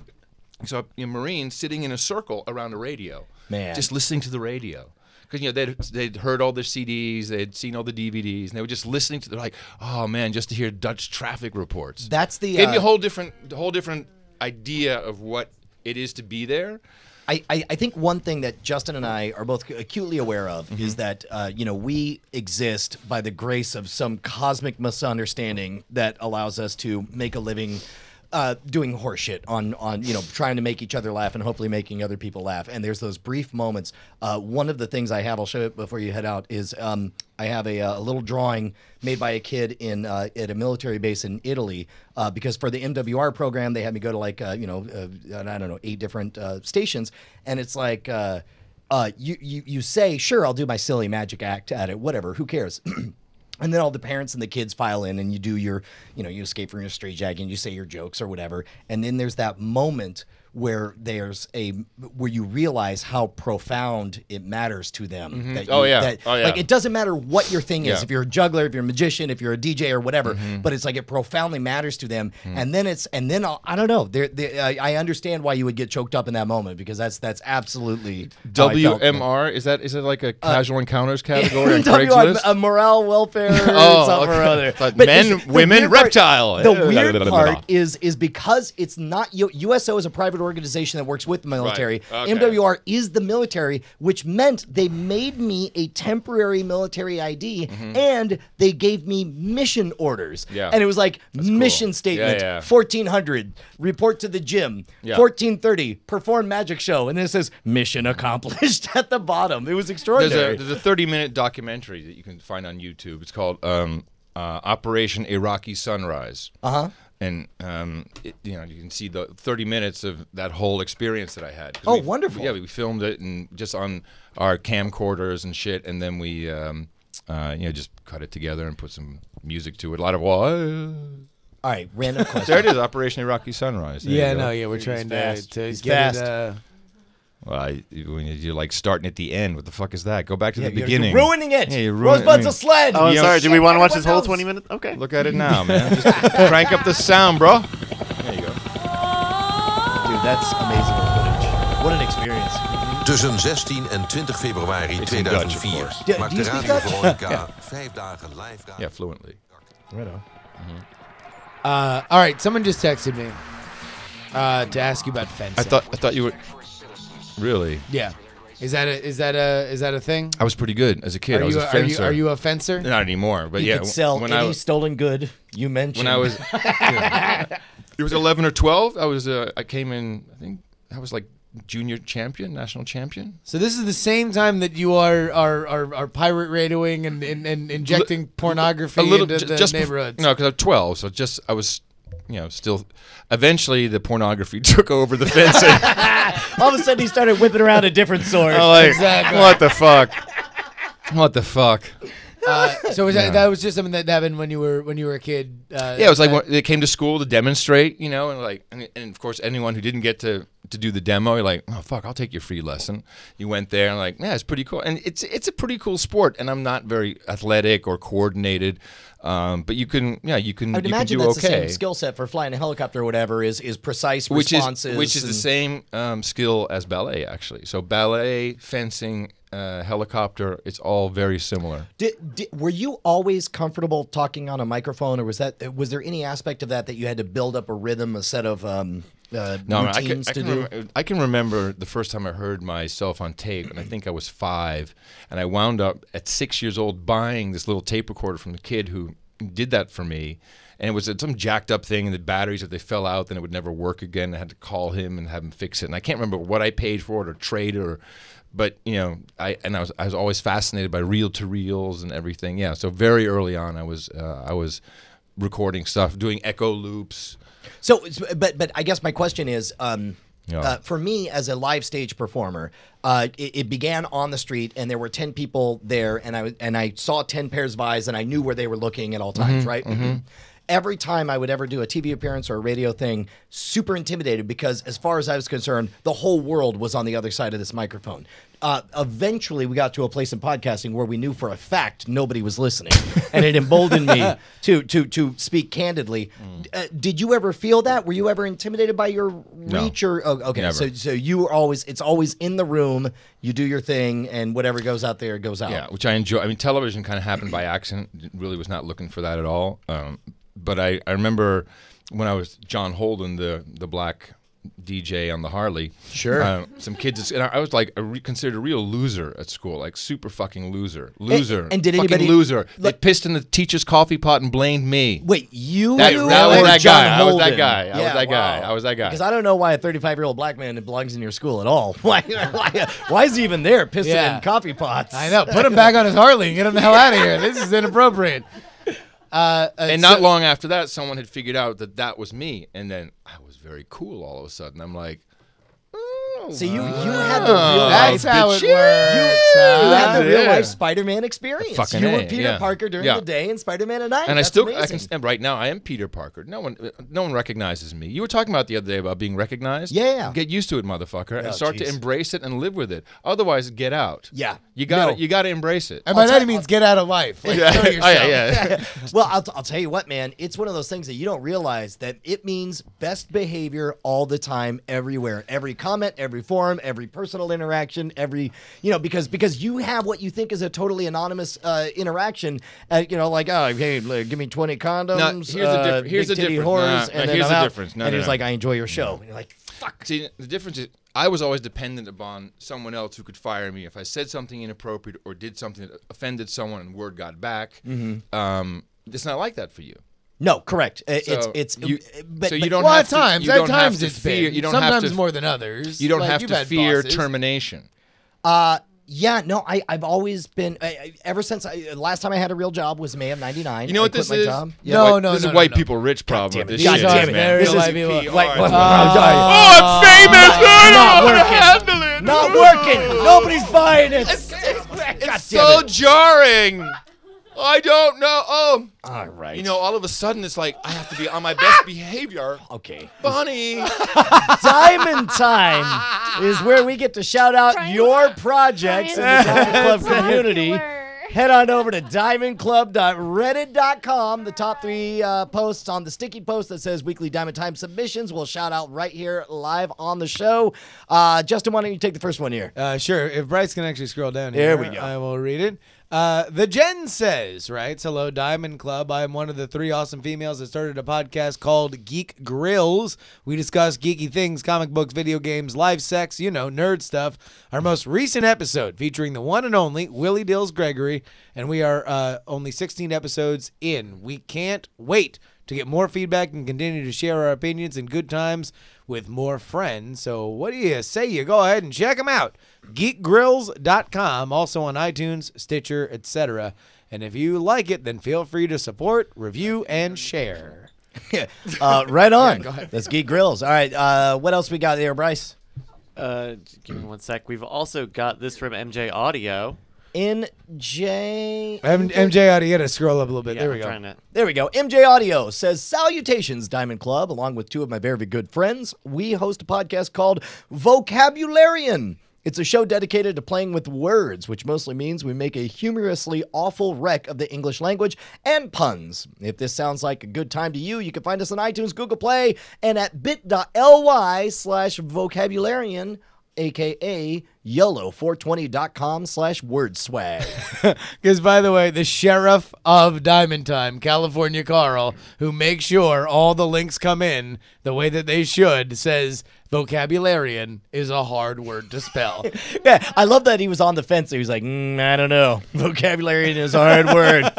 You saw you know, Marines sitting in a circle around a radio. Man. Just listening to the radio. Because you know they'd, they'd heard all their CDs, they'd seen all the DVDs, and they were just listening to. They're like, "Oh man, just to hear Dutch traffic reports." That's the. gave me uh, a whole different, whole different idea of what it is to be there. I, I, I think one thing that Justin and I are both acutely aware of Mm-hmm. is that uh, you know we exist by the grace of some cosmic misunderstanding that allows us to make a living uh, doing horseshit on on you know trying to make each other laugh and hopefully making other people laugh. And there's those brief moments. Uh, one of the things I have, I'll show it before you head out, is um, I have a, uh, a little drawing made by a kid in uh, at a military base in Italy uh, because for the MWR program they had me go to like uh, you know I don't know eight different stations and it's like you, you you say sure I'll do my silly magic act at it whatever who cares. And then all the parents and the kids file in, and you do your, you know, you escape from your street jag, and you say your jokes or whatever. And then there's that moment where there's a where you realize how profound it matters to them. That Oh, yeah. that- Oh, yeah. Like it doesn't matter what your thing is, Yeah. Mm-hmm. if you're a juggler, if you're a magician, if you're a DJ or whatever. But it's like it profoundly matters to them. Mm. And then it's and then I'll, I don't know. There, there- I, I understand why you would get choked up in that moment because that's that's absolutely how I felt. WMR is that is it like a casual encounters category on Craigslist? a morale welfare Oh, something or okay. other. Thought But men, women, part- reptile. The weird part is is because it's not U- USO is a private organization that works with the military. Okay. MWR is the military, which meant they made me a temporary military ID and they gave me mission orders. Mm-hmm. Yeah. And it was like mission cool. statement, Yeah, yeah. 1400, report to the gym, Yeah. 1430, perform magic show, and then it says mission accomplished at the bottom. It was There's extraordinary. a there's a 30 minute documentary that you can find on YouTube. It's called um, uh, Operation Iraqi Sunrise. Uh huh. And um, it, you know you can see the 30 minutes of that whole experience that I had. Oh, we- wonderful. Yeah, we filmed it and just on our camcorders and shit, and then we um, uh, you know just cut it together and put some music to it. A lot of wah. All right, random question. There it is, Operation Iraqi Sunrise. There Yeah, go. no, yeah, we're trying to, to get fast. it. Uh, Well, I, when you're like starting at the end, what the fuck is that? Go back to Yeah, the you're- beginning. You're ruining it. Yeah, you're ruining- Rosebud's I mean- a sled. Oh, I'm You sorry. Do we want to watch this whole Everyone 20 minutes? Okay. Look at it now, man. Just crank up the sound, bro. There you go. Dude, that's amazing footage. What an experience. Tussen 16 en 20 februari It's in Dutch, of 2004 course. Maakt do de speak Radio Dutch? Veronica vijf dagen live radio. Yeah, fluently. Right on. uh, all right, someone just texted me uh, to ask you about fencing. I thought I thought you were really. Yeah. Is that a is that a is that a thing? I was pretty good as a kid. Are I was you, a are you fencer. are you a fencer? Not anymore, but You yeah. could sell when any I stolen good you mentioned. when I was, yeah. it was eleven or twelve. I was uh, I came in. I think I was like junior champion, national champion. So this is the same time that you are are are, are pirate radioing and, and, and injecting pornography a little into ju- the just bef- neighborhoods. no, because I'm twelve, so just I was. You know, still. Eventually, the pornography took over the fencing. All of a sudden, he started whipping around a different sword. I'm like, Exactly. what the fuck? What the fuck? Uh, so was that, Yeah. that was just something that happened when you were when you were a kid? Uh, Yeah, it was like that- when they came to school to demonstrate, you know, and like, and, and of course, anyone who didn't get to to do the demo, you're like, oh fuck, I'll take your free lesson. You went there and like, yeah, it's pretty cool, and it's it's a pretty cool sport. And I'm not very athletic or coordinated, um, but you can, yeah, you can, I would you can imagine that's okay. the same skill set for flying a helicopter or whatever is is precise which is responses. which is the same um, skill as ballet actually. So ballet, fencing, uh, helicopter, it's all very similar. Did, did, were you always comfortable talking on a microphone, or was that was there any aspect of that that you had to build up a rhythm, a set of um, uh, No, I can, routines I, can do? rem- I can remember the first time I heard myself on tape, and I think I was five, and I wound up at six years old buying this little tape recorder from the kid who did that for me. And it was some jacked up thing, and the batteries, if they fell out, then it would never work again. I had to call him and have him fix it. And I can't remember what I paid for it or trade or, but you know, I and I was I was always fascinated by reel to reels and everything. Yeah, so very early on, I was uh, I was recording stuff, doing echo loops. So, but but I guess my question is, um, Yeah. uh, for me as a live stage performer, uh, it, it began on the street, and there were ten people there, and I and I saw ten pairs of eyes, and I knew where they were looking at all times, Mm-hmm, right? Every time I would ever do a TV appearance or a radio thing, super intimidated because, as far as I was concerned, the whole world was on the other side of this microphone. Uh, eventually, we got to a place in podcasting where we knew for a fact nobody was listening, and it emboldened me to to to speak candidly. Mm. Uh, did you ever feel that? Were you ever intimidated by your reach? Or oh, okay, Never. so so you were always it's always in the room. You do your thing, and whatever goes out there goes out. Yeah, which I enjoy. I mean, television kind of happened by accident. Really was not looking for that at all. Um, but I, I remember when I was John Holden, the the black DJ on the Harley. Sure. Uh, some kids, and I I was like a re- considered a real loser at school, like super fucking loser, loser, and did fucking anybody- loser? They pissed in the teacher's coffee pot and blamed me. Wait, you? That- you that was that John guy. I was that Holden? guy. I was that guy. I was that guy. Because I don't know why a 35 year old black man belongs in your school at all. Why? Why, why is he even there, pissing Yeah. in coffee pots? I know. Put him back on his Harley and get him the hell out of here. This is inappropriate. Uh, uh, and so- not long after that, someone had figured out that that was me, and then I was very cool all of a sudden. I'm like, oh, So you you had the real That's life. how it works. You, you had the real Yeah. life Spider-Man experience. Fucking you were A, Peter yeah. Parker during Yeah. the day and Spider-Man at night. and I That's still I can stand right now. I am Peter Parker. No one no one recognizes me. You were talking about the other day about being recognized. Yeah. Get used to it, motherfucker, and Oh, start to embrace it and live with it. Otherwise, get out. Yeah. You got to No. You got to embrace it. and by I'll that tell- he means get out of life. Like, yeah. kill Oh, yeah, yeah. well, I'll, I'll tell you what, man. It's one of those things that you don't realize that it means best behavior all the time, everywhere. Every comment, every forum, every personal interaction, every you know, because because you have what you think is a totally anonymous uh, interaction. Uh, you know, like oh, hey, give me twenty condoms. No, here's the uh, differ- here's big the titty difference. whores, No, no, and no, then here's out. difference. No, and no, he's like, I enjoy your show. And you're like, fuck. See, the difference is I was always dependent upon someone else who could fire me if I said something inappropriate or did something that offended someone and word got back. Mm-hmm. Um, it's not like that for you. No, correct. Uh, it's So it's you- but, so you don't Well, have at to- times, you at don't have times to it's fear- been. you don't have to- more than others. You don't Like, have to fear bosses. termination. Uh, yeah, no, I, I've always been, I, I, ever since I, last time I had a real job was May of 99. You know what quit this is? Job. No, White- no, This no, is no, white no. people rich problem. damn it. This God shit, damn it. man. This is live people. PR. Like, Uh, Oh, I'm famous! I not don't working. handle it. Not working. Nobody's buying it. It's, it's, it's so jarring. I don't know. Oh, All right. you know, all of a sudden it's like I have to be on my best behavior. okay. Bunny. Diamond Time is where we get to shout out Trying- your projects in the Diamond Club community. Head on over to diamondclub.reddit.com. The top three uh, posts on the sticky post that says weekly Diamond Time submissions will shout out right here live on the show. Uh, Justin, why don't you take the first one here? Uh, sure. If Bryce can actually scroll down There here, we go. I will read it. Uh, the Jen says, writes, Hello, Diamond Club. I am one of the three awesome females that started a podcast called Geek Grills. We discuss geeky things, comic books, video games, live sex, you know, nerd stuff. Our most recent episode featuring the one and only Willie Dills Gregory, and we are uh, only 16 episodes in. We can't wait to get more feedback and continue to share our opinions and good times with more friends. So, what do you say? You go ahead and check them out. GeekGrills.com, also on iTunes, Stitcher, etc. And if you like it, then feel free to support, review, and share. Uh, right on. That's Geek Grills. All right. Uh, what else we got there, Bryce? Uh, give me one sec. We've also got this from MJ Audio. NJ. M- MJ Audio, you gotta scroll up a little bit. Yeah, there we I'm go. to- There we go. MJ Audio says, Salutations, Diamond Club. Along with two of my very, very good friends, we host a podcast called Vocabularian. It's a show dedicated to playing with words, which mostly means we make a humorously awful wreck of the English language and puns. If this sounds like a good time to you, you can find us on iTunes, Google Play, and at bit.ly slash vocabularian, aka yellow420.com slash word swag. Because, by the way, the sheriff of Diamond Time, California Carl, who makes sure all the links come in the way that they should, says vocabularian is a hard word to spell. Yeah, I love that he was on the fence. He was like, mm, I don't know. Vocabulary is a hard word.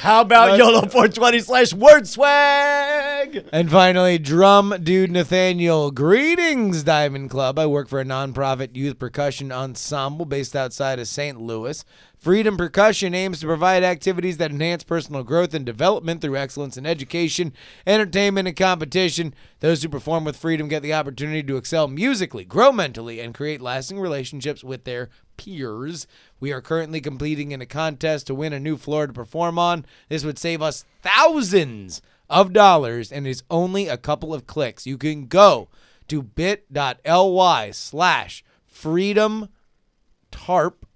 How about YOLO 420 slash word swag? and finally, drum dude Nathaniel. Greetings, Diamond Club. I work for a nonprofit youth percussion ensemble based outside of St. Louis. Freedom Percussion aims to provide activities that enhance personal growth and development through excellence in education, entertainment, and competition. Those who perform with Freedom get the opportunity to excel musically, grow mentally, and create lasting relationships with their peers. We are currently competing in a contest to win a new floor to perform on. This would save us thousands of dollars and is only a couple of clicks. You can go to bit.ly slash freedom tarp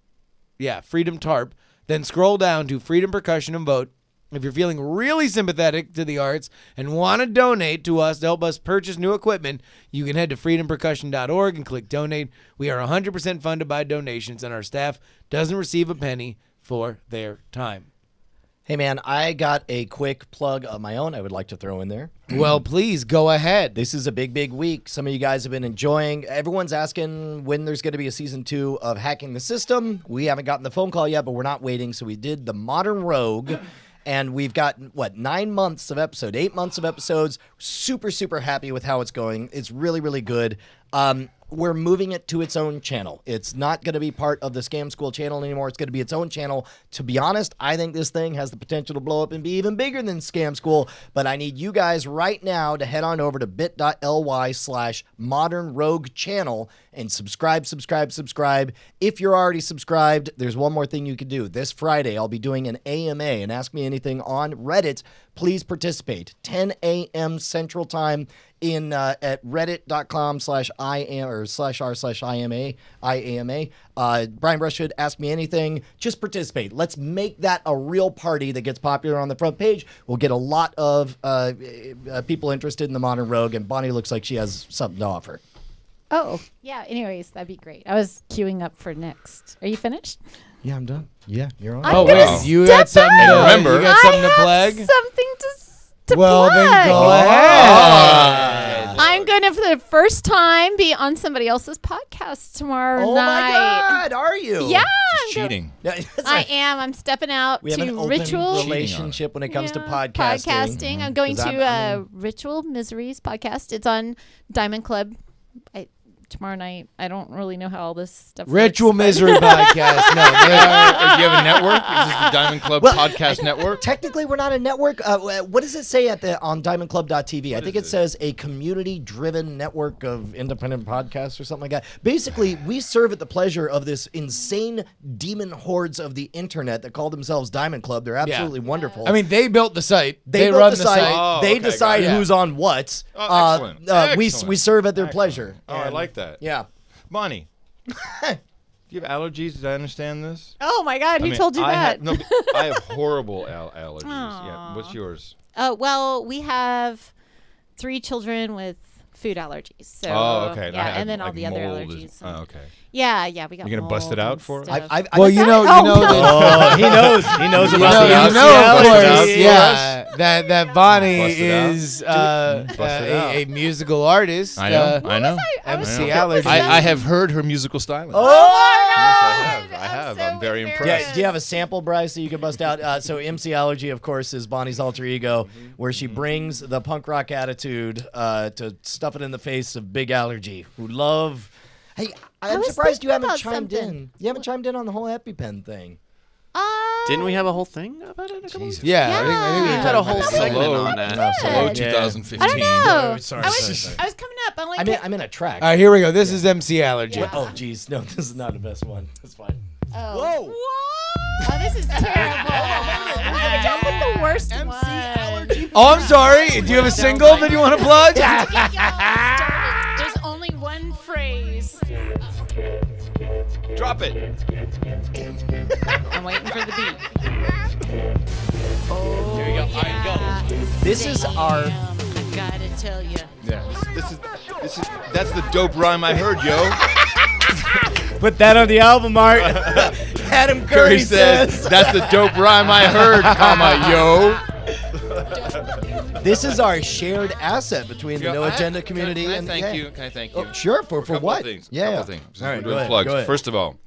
yeah, Freedom Tarp. Then scroll down to Freedom Percussion and vote. If you're feeling really sympathetic to the arts and want to donate to us to help us purchase new equipment, you can head to freedompercussion.org and click donate. We are 100% funded by donations, and our staff doesn't receive a penny for their time. Hey, man, I got a quick plug of my own I would like to throw in there. Well, please go ahead. This is a big, big week. Some of you guys have been enjoying. Everyone's asking when there's going to be a season two of Hacking the System. We haven't gotten the phone call yet, but we're not waiting. So we did the Modern Rogue. And we've got what nine months of episode, eight months of episodes. Super, super happy with how it's going. It's really, really good. Um, we're moving it to its own channel. It's not going to be part of the Scam School channel anymore. It's going to be its own channel. To be honest, I think this thing has the potential to blow up and be even bigger than Scam School. But I need you guys right now to head on over to bit.ly slash modern rogue channel and subscribe, subscribe, subscribe. If you're already subscribed, there's one more thing you can do. This Friday, I'll be doing an AMA and Ask Me Anything on Reddit. Please participate. 10 a.m. Central Time in uh, at reddit.com slash i am or slash r slash ima iama uh, brian brushwood ask me anything just participate let's make that a real party that gets popular on the front page we'll get a lot of uh, uh, people interested in the modern rogue and bonnie looks like she has something to offer Oh, yeah. Anyways, that'd be great. I was queuing up for next. Are you finished? yeah i'm done yeah you're on I'm oh, gonna wait. You got step something, to. Remember- you got something I to have plug? something to, s- to well, plug. then go ahead. I'm going to, for the first time, be on somebody else's podcast tomorrow oh night. my god are you Yeah. She's I'm go- cheating. Yeah, that's I am. I'm stepping out we have an to open Ritual. relationship when it comes to Yeah, podcasting Podcasting. I'm going to I'm- uh, Ritual Miseries podcast. It's on Diamond Club I, tomorrow night. I don't really know how all this stuff Ritual works, Misery Podcast. No, they. Uh, do you have a network? Is this the Diamond Club Well, Podcast Network? Technically, we're not a network. Uh, what does it say at the on DiamondClub.tv? I think it says a community-driven network of independent podcasts or something like that. Basically, we serve at the pleasure of this insane demon hordes of the internet that call themselves Diamond Club. They're absolutely wonderful. I mean, they built the site. they, They, run the the site. site. Oh, they okay, decide got it. who's on what. Oh, Uh, excellent. uh, we Excellent. we serve at their Excellent. pleasure. Oh, I like that. Yeah. Bonnie, do you have allergies? Did I understand this? Oh my God! Who I mean, told you I that? Have, no, I have horrible al- allergies. Yeah. What's yours? Uh, well, we have three children with food allergies. So oh, okay. Yeah, I have, and then all like, the other allergies. is- oh, okay. Yeah, yeah, we got. You gonna bust it out for us? I've, I've, Well, you know, you Oh, know that. oh, he knows. He knows about know, the you know, of course, yeah, that that Bonnie Bust it out. is uh, uh, a, a musical artist. I know. Uh, I know. MC so allergies. I, I have heard her musical stylings. Oh! Yes, I have. I I'm have. so I'm very impressed. Yeah, do you have a sample, Bryce, that you can bust out? Uh, so MC Allergy, of course, is Bonnie's alter ego, where she brings the punk rock attitude uh, to stuff it in the face of Big Allergy, who love. Hey, I'm was surprised you haven't chimed something. in. You haven't chimed in on the whole EpiPen thing. Uh, Didn't we have a whole thing about it? A couple weeks yeah, I think, I think we had a whole about Hello. that. segment on that. No, Hello, 2015. I don't know. Oh, sorry, I was, sorry, sorry. I was coming up. I'm like, I'm in, I'm in a track. All right, here we go. This is MC Allergy. Yeah. Oh, geez. No, this is not the best one. That's fine. oh. Whoa. Oh, this is terrible. Don't put the worst one. Oh, I'm sorry. Do you have a single that you want to plug? Drop it. I'm waiting for the beat. There you go. Oh, I go. This is our. I gotta tell you. Yeah. This is this is that's the dope rhyme I heard, yo. Put that on the album art. Adam Curry, Curry says that's the dope rhyme I heard, comma yo. This is our shared asset between the No I- Agenda community Can I, and thank yeah. you? Can I thank oh, you? Oh, sure. For for couple what? Of things. Yeah. Couple of things. All right. We're Go ahead. plugs. Go ahead. First of all,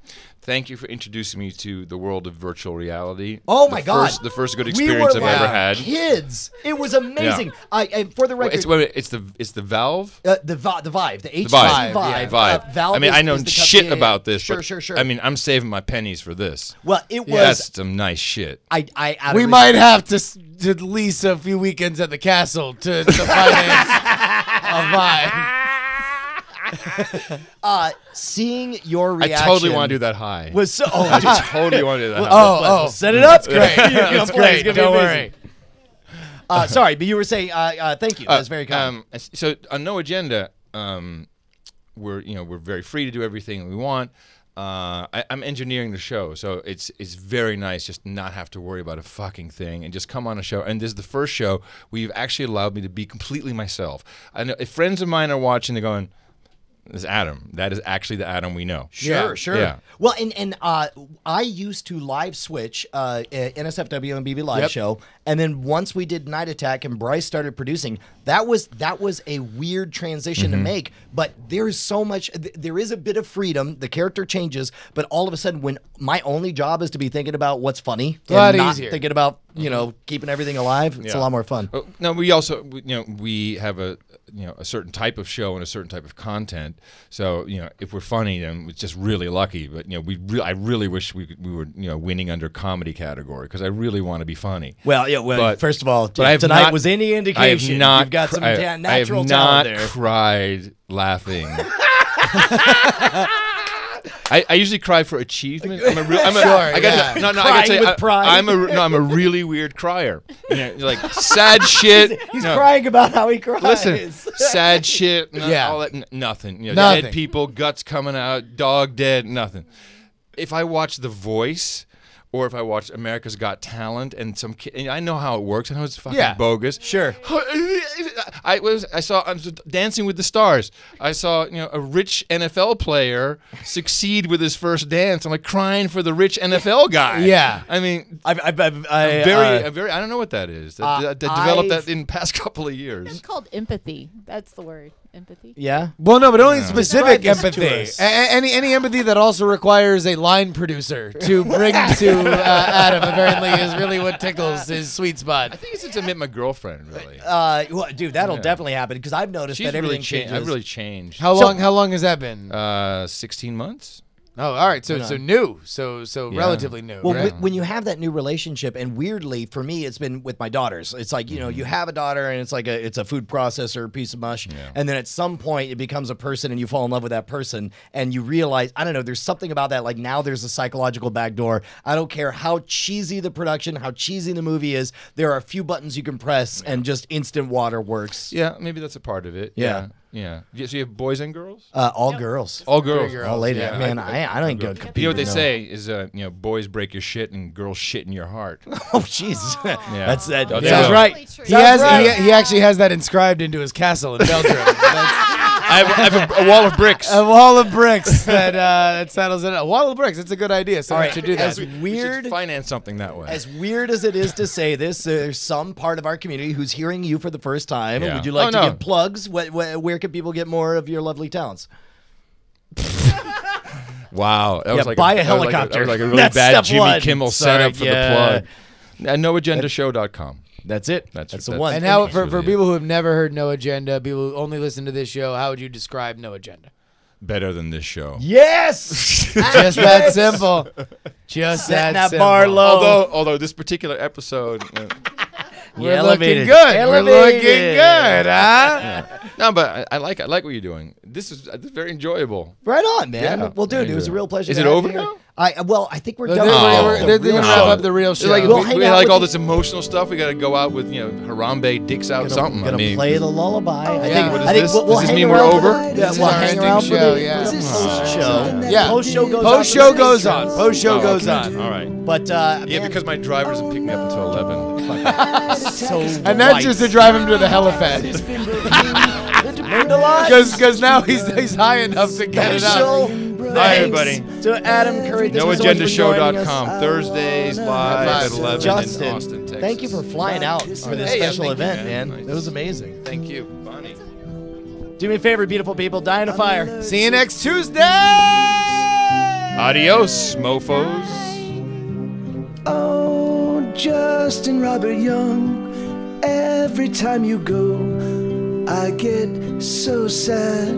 thank you for introducing me to the world of virtual reality. Oh The my God! First, the first good we experience were I've ever had. Kids, it was amazing. I and for the Well, record, It's wait, wait, it's the it's the Valve. uh, the Vi- the Vive, the HTC The Vive, Vive, yeah, uh, Vive. Valve I mean, is- I know is shit company- about this. Sure, but, sure, sure. I mean, I'm saving my pennies for this. well, it was. That's some nice shit. I, I, out of We res- might have to, to lease a few weekends at the castle to, to finance a Vive. Uh, seeing your reaction. I totally want to do that high. Was so. Oh, I totally want to do that. high. Oh, well, oh, set it up. great. You're gonna That's play. It's great. gonna Don't worry. Uh, sorry, but you were saying. Uh, uh, thank you. That's very kind. Um, so on no agenda, um, we're you know we're very free to do everything we want. Uh, I, I'm engineering the show, so it's it's very nice just not have to worry about a fucking thing and just come on a show. And this is the first show where you've actually allowed me to be completely myself. I know if friends of mine are watching, they're going, "This is Adam. That is actually the Adam we know." Sure, Yeah, sure. yeah. Well, and and uh, I used to live switch uh, uh, NSFW and BB Live Yep. show, and then once we did Night Attack and Bryce started producing, that was that was a weird transition Mm-hmm. to make. But there's so much. Th- there is a bit of freedom. The character changes, but all of a sudden, when my only job is to be thinking about what's funny, a lot and not easier. thinking about you know keeping everything alive, it's a lot more fun. Uh, No, we also you know we have a you know a certain type of show and a certain type of content. So you know if we're funny, then we're just really lucky. But you know we re- I really wish we could, we were you know winning under comedy category because I really want to be funny. Well, yeah. Well, But- first of all, I tonight not- was any I have indication. not. Got some I, ta- I have natural not there. cried laughing. I, I usually cry for achievement. I'm a real. I'm a, Sure, I gotta, yeah. No, no. I gotta say, with I, pride. I'm a no. I'm a really weird crier. You know, like sad shit. He's no. crying about how he cries. Listen, sad shit, no, Yeah. all that, n- nothing. You know, Nothing. dead people, guts coming out, dog dead, nothing. If I watch The Voice, or if I watch America's Got Talent, and some kid, and I know how it works. I know it's fucking Yeah. bogus. Sure. I was I saw I was Dancing with the Stars. I saw you know a rich NFL player succeed with his first dance. I'm like crying for the rich NFL guy. Yeah. I mean. I've, I've, I've, I, I'm very, uh, I'm very. I don't know what that is. That, uh, that, that developed I've- that in the past couple of years. It's called empathy. That's the word. Empathy. yeah. Well, no, but only specific Describe this to empathy. us. A- a- any any empathy that also requires a line producer to bring to uh, Adam apparently is really what tickles his sweet spot. I spot. think it's to meet my girlfriend. Really, Uh, well, dude, that'll Yeah. definitely happen because I've noticed she's that really everything changed. changes. I've really changed. How So- long? How long has that been? Uh, sixteen months. Oh, all right. So Hold so new. So so Yeah. relatively new. Well, right? wh- when you have that new relationship, and weirdly for me, it's been with my daughters. It's like you know, Mm-hmm. you have a daughter, and it's like a it's a food processor a piece of mush, and then at some point it becomes a person, and you fall in love with that person, and you realize I don't know, there's something about that. Like now, there's a psychological backdoor. I don't care how cheesy the production, how cheesy the movie is. There are a few buttons you can press, and just instant water works. Yeah, maybe that's a part of it. Yeah. Yeah. yeah. So you have boys and girls. Uh, all girls. All girls. girls, All ladies. yeah. Man, I, I don't go compete. You know what they no. say is, uh, you know, boys break your shit and girls shit in your heart. Oh, jeez. That's that. Oh, they sounds right. Totally he Sounds has right. he, he actually has that inscribed into his castle in Belgium. That's I have, I have a, a wall of bricks. a wall of bricks that uh, that settles it. A wall of bricks. It's a good idea. So All right, should do that. as We weird finance something that way. As weird as it is to say this, there's some part of our community who's hearing you for the first time. Yeah. Would you like Oh, to no. give plugs? What, wh- where can people get more of your lovely talents? Wow, that Yeah, was like buy a that was like helicopter. was like a really That's bad step Jimmy one. Kimmel Sorry, setup for yeah. the plug. NoAgendaShow.com. That's it. That's- That's the that's- one. and how for, for people who have never heard No Agenda, people who only listen to this show, how would you describe No Agenda? Better than this show. yes. Just that simple. Just Setting that, that bar simple. low. Although, although this particular episode, uh, We're elevated. looking good. Elevated. We're looking good, huh? no, but I, I like I like what you're doing. This is uh, this is very enjoyable. Right on, man. Yeah, well, dude, I it was a real pleasure. Is to it have over you now? I well, I think we're They're, done. they're- with they're- the they're gonna wrap up the real It's show. like We'll we, we had like all you. this emotional stuff. We got to go out with you know Harambe, dicks out Gonna, something. gonna I mean, play the lullaby. I Yeah. think. What is I think this? we'll, we'll Does this mean we're over? This Yeah, is we'll our hang ending around for show, the, yeah. post show. Yeah. post show goes. Post on show goes on. Post show Oh, goes on. All right. But uh, Yeah, because my driver doesn't pick me up until eleven. so And that's right. just to drive him to the helipad. Because now he's he's high enough to get it up. Hi, everybody. To Adam Curry. Thank you so much for joining us. Uh, Thursdays live at eleven Justin, in Austin, Texas. thank you for flying out for this Hey, yeah, special you, event, man. man. Nice. It was amazing. Thank you, Bonnie. Do me a favor, beautiful people. Die in a fire. See you next Tuesday. Adios, mofos. Oh, Justin Robert Young, every time you go, I get so sad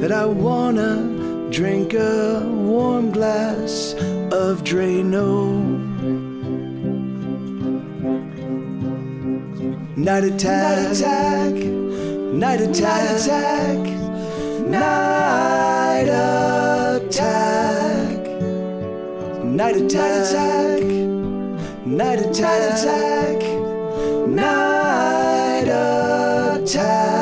that I wanna drink a warm glass of Drano. Night attack, night attack, night attack. Night attack, night attack, night attack. I